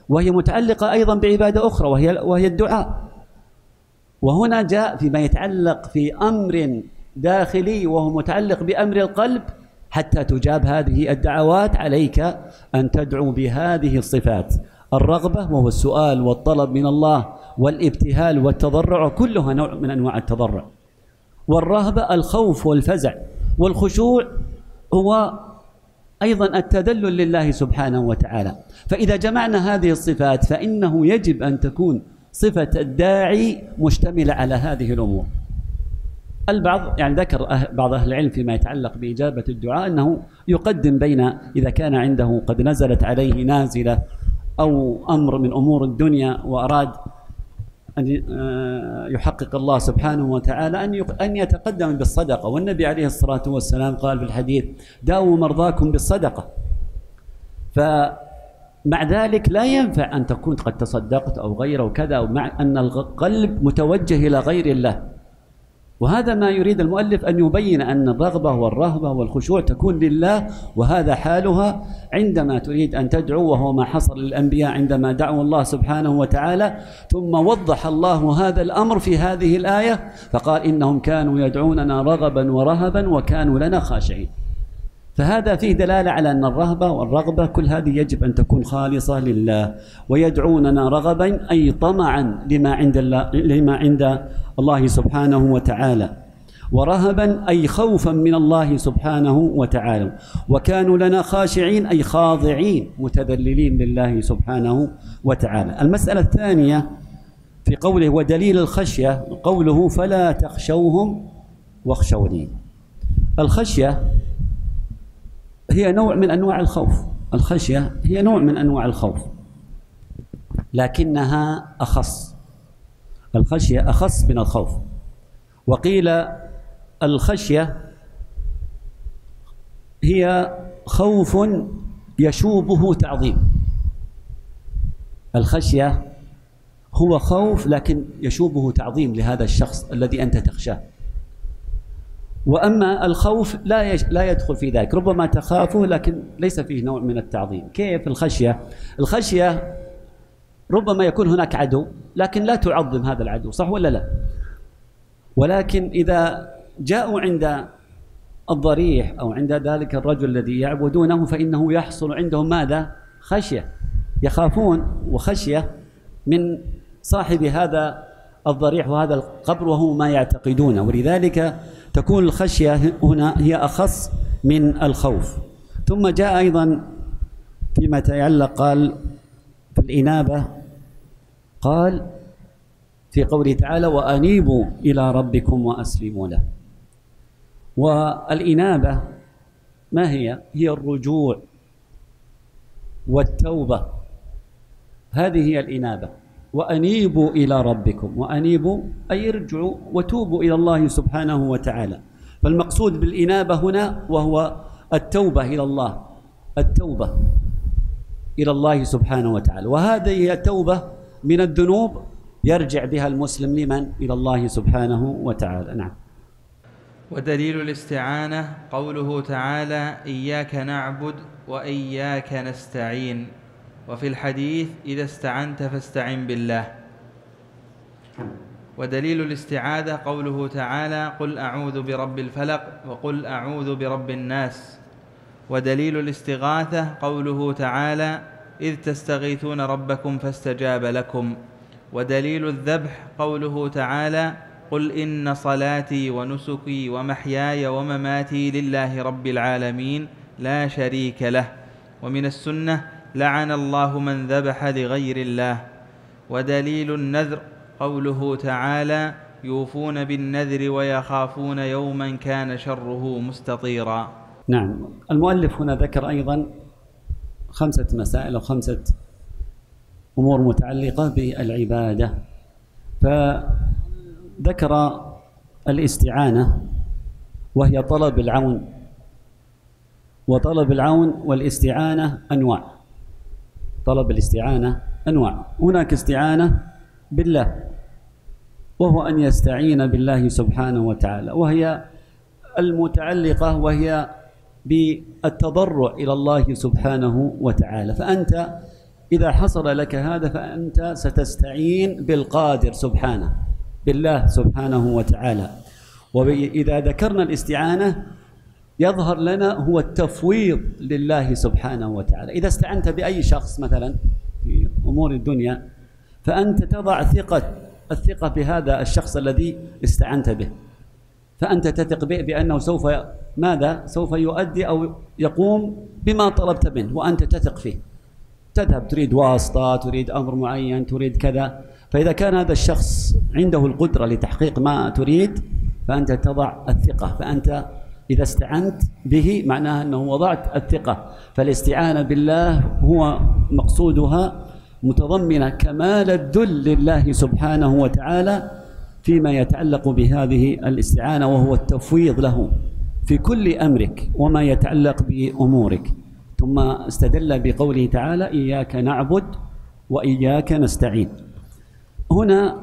وهي متعلقة أيضا بعبادة أخرى وهي وهي الدعاء. وهنا جاء فيما يتعلق في أمر داخلي وهو متعلق بأمر القلب حتى تجاب هذه الدعوات عليك أن تدعو بهذه الصفات. الرغبة وهو السؤال والطلب من الله والابتهال والتضرع كلها نوع من أنواع التضرع. والرهبة الخوف والفزع. والخشوع هو أيضا التذلل لله سبحانه وتعالى. فإذا جمعنا هذه الصفات فإنه يجب أن تكون صفة الداعي مشتملة على هذه الأمور. البعض يعني ذكر أه- بعض أهل العلم فيما يتعلق بإجابة الدعاء أنه يقدم بين إذا كان عنده قد نزلت عليه نازلة أو أمر من أمور الدنيا وأراد أن آه، يحقق الله سبحانه وتعالى أن أن يتقدم بالصدقة. والنبي عليه الصلاة والسلام قال في الحديث داووا مرضاكم بالصدقة. فمع ذلك لا ينفع أن تكون قد تصدقت أو غيره وكذا ومع أن القلب متوجه إلى غير الله. وهذا ما يريد المؤلف أن يبين أن الرغبة والرهبة والخشوع تكون لله وهذا حالها عندما تريد أن تدعو وهو ما حصل للأنبياء عندما دعوا الله سبحانه وتعالى ثم وضح الله هذا الأمر في هذه الآية فقال إنهم كانوا يدعوننا رغبا ورهبا وكانوا لنا خاشعين. فهذا فيه دلالة على أن الرهبة والرغبة كل هذه يجب أن تكون خالصة لله ويدعوننا رغبا أي طمعا لما عند الله لما عند الله سبحانه وتعالى. ورهبا أي خوفا من الله سبحانه وتعالى. وكانوا لنا خاشعين أي خاضعين متذللين لله سبحانه وتعالى. المسألة الثانية في قوله ودليل الخشية قوله فلا تخشوهم واخشوني. الخشية هي نوع من أنواع الخوف. الخشية هي نوع من أنواع الخوف لكنها أخص. الخشية أخص من الخوف. وقيل الخشية هي خوف يشوبه تعظيم. الخشية هو خوف لكن يشوبه تعظيم لهذا الشخص الذي أنت تخشاه. وأما الخوف لا. لا يدخل في ذلك ربما تخافه لكن ليس فيه نوع من التعظيم. كيف الخشية؟ الخشية ربما يكون هناك عدو لكن لا تعظم هذا العدو صح ولا لا؟ ولكن إذا جاءوا عند الضريح أو عند ذلك الرجل الذي يعبدونه فإنه يحصل عندهم ماذا؟ خشية. يخافون وخشية من صاحب هذا الضريح وهذا القبر وهو ما يعتقدونه. ولذلك تكون الخشية هنا هي أخص من الخوف. ثم جاء أيضا فيما يتعلق قال في الإنابة قال في قوله تعالى وأنيبوا إلى ربكم وأسلموا له. والإنابة ما هي؟ هي الرجوع والتوبة. هذه هي الإنابة. وأنيبوا إلى ربكم. وأنيبوا أي ارجعوا وتوبوا إلى الله سبحانه وتعالى. فالمقصود بالإنابة هنا وهو التوبة إلى الله. التوبة إلى الله سبحانه وتعالى. وهذه هي توبة من الذنوب يرجع بها المسلم لمن؟ إلى الله سبحانه وتعالى. نعم. ودليل الاستعانة قوله تعالى إياك نعبد وإياك نستعين. وفي الحديث إذا استعنت فاستعن بالله. ودليل الاستعاذة قوله تعالى قل أعوذ برب الفلق وقل أعوذ برب الناس. ودليل الاستغاثة قوله تعالى إذ تستغيثون ربكم فاستجاب لكم. ودليل الذبح قوله تعالى قل إن صلاتي ونسكي ومحياي ومماتي لله رب العالمين لا شريك له ومن السنة لعن الله من ذبح لغير الله ودليل النذر قوله تعالى يوفون بالنذر ويخافون يوما كان شره مستطيرا نعم. المؤلف هنا ذكر أيضا خمسة مسائل أو خمسة أمور متعلقة بالعبادة. فذكر الاستعانة وهي طلب العون وطلب العون والاستعانة أنواع. طلب الاستعانة أنواع. هناك استعانة بالله وهو أن يستعين بالله سبحانه وتعالى وهي المتعلقة وهي بالتضرع إلى الله سبحانه وتعالى. فأنت إذا حصل لك هذا فأنت ستستعين بالقادر سبحانه بالله سبحانه وتعالى. وإذا ذكرنا الاستعانة يظهر لنا هو التفويض لله سبحانه وتعالى. إذا استعنت بأي شخص مثلا في أمور الدنيا فأنت تضع ثقة الثقة بهذا الشخص الذي استعنت به. فأنت تثق به بأنه سوف ماذا؟ سوف يؤدي أو يقوم بما طلبت منه وأنت تثق فيه. تذهب تريد واسطة تريد أمر معين تريد كذا. فإذا كان هذا الشخص عنده القدرة لتحقيق ما تريد فأنت تضع الثقة. فأنت إذا استعنت به معناها أنه وضعت الثقة. فالاستعانة بالله هو مقصودها متضمنة كمال الذل لله سبحانه وتعالى فيما يتعلق بهذه الاستعانة وهو التفويض له في كل أمرك وما يتعلق بأمورك. ثم استدل بقوله تعالى إياك نعبد وإياك نستعين. هنا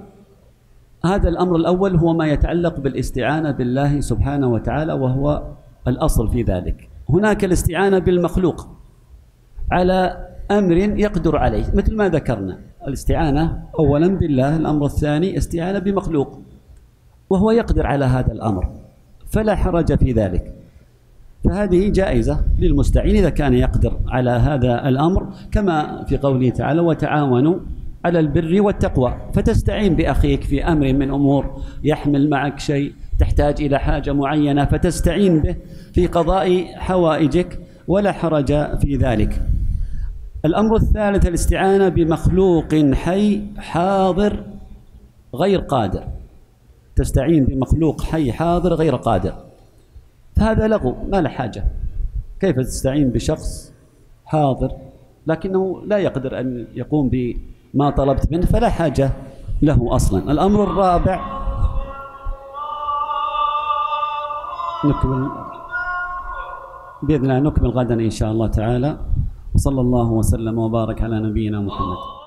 هذا الأمر الأول هو ما يتعلق بالاستعانة بالله سبحانه وتعالى وهو الأصل في ذلك. هناك الاستعانة بالمخلوق على أمر يقدر عليه مثل ما ذكرنا. الاستعانة أولا بالله الأمر الثاني استعانة بمخلوق وهو يقدر على هذا الأمر فلا حرج في ذلك. فهذه جائزة للمستعين إذا كان يقدر على هذا الأمر كما في قوله تعالى وتعاونوا على البر والتقوى فتستعين بأخيك في أمر من أمور يحمل معك شيء تحتاج إلى حاجة معينة فتستعين به في قضاء حوائجك ولا حرج في ذلك. الأمر الثالث الاستعانة بمخلوق حي حاضر غير قادر. تستعين بمخلوق حي حاضر غير قادر. فهذا لغو ما له حاجة. كيف تستعين بشخص حاضر؟ لكنه لا يقدر أن يقوم بما طلبت منه فلا حاجة له أصلا. الأمر الرابع نكمل بإذن الله نكمل غدا إن شاء الله تعالى. وصلى الله وسلم وبارك على نبينا محمد.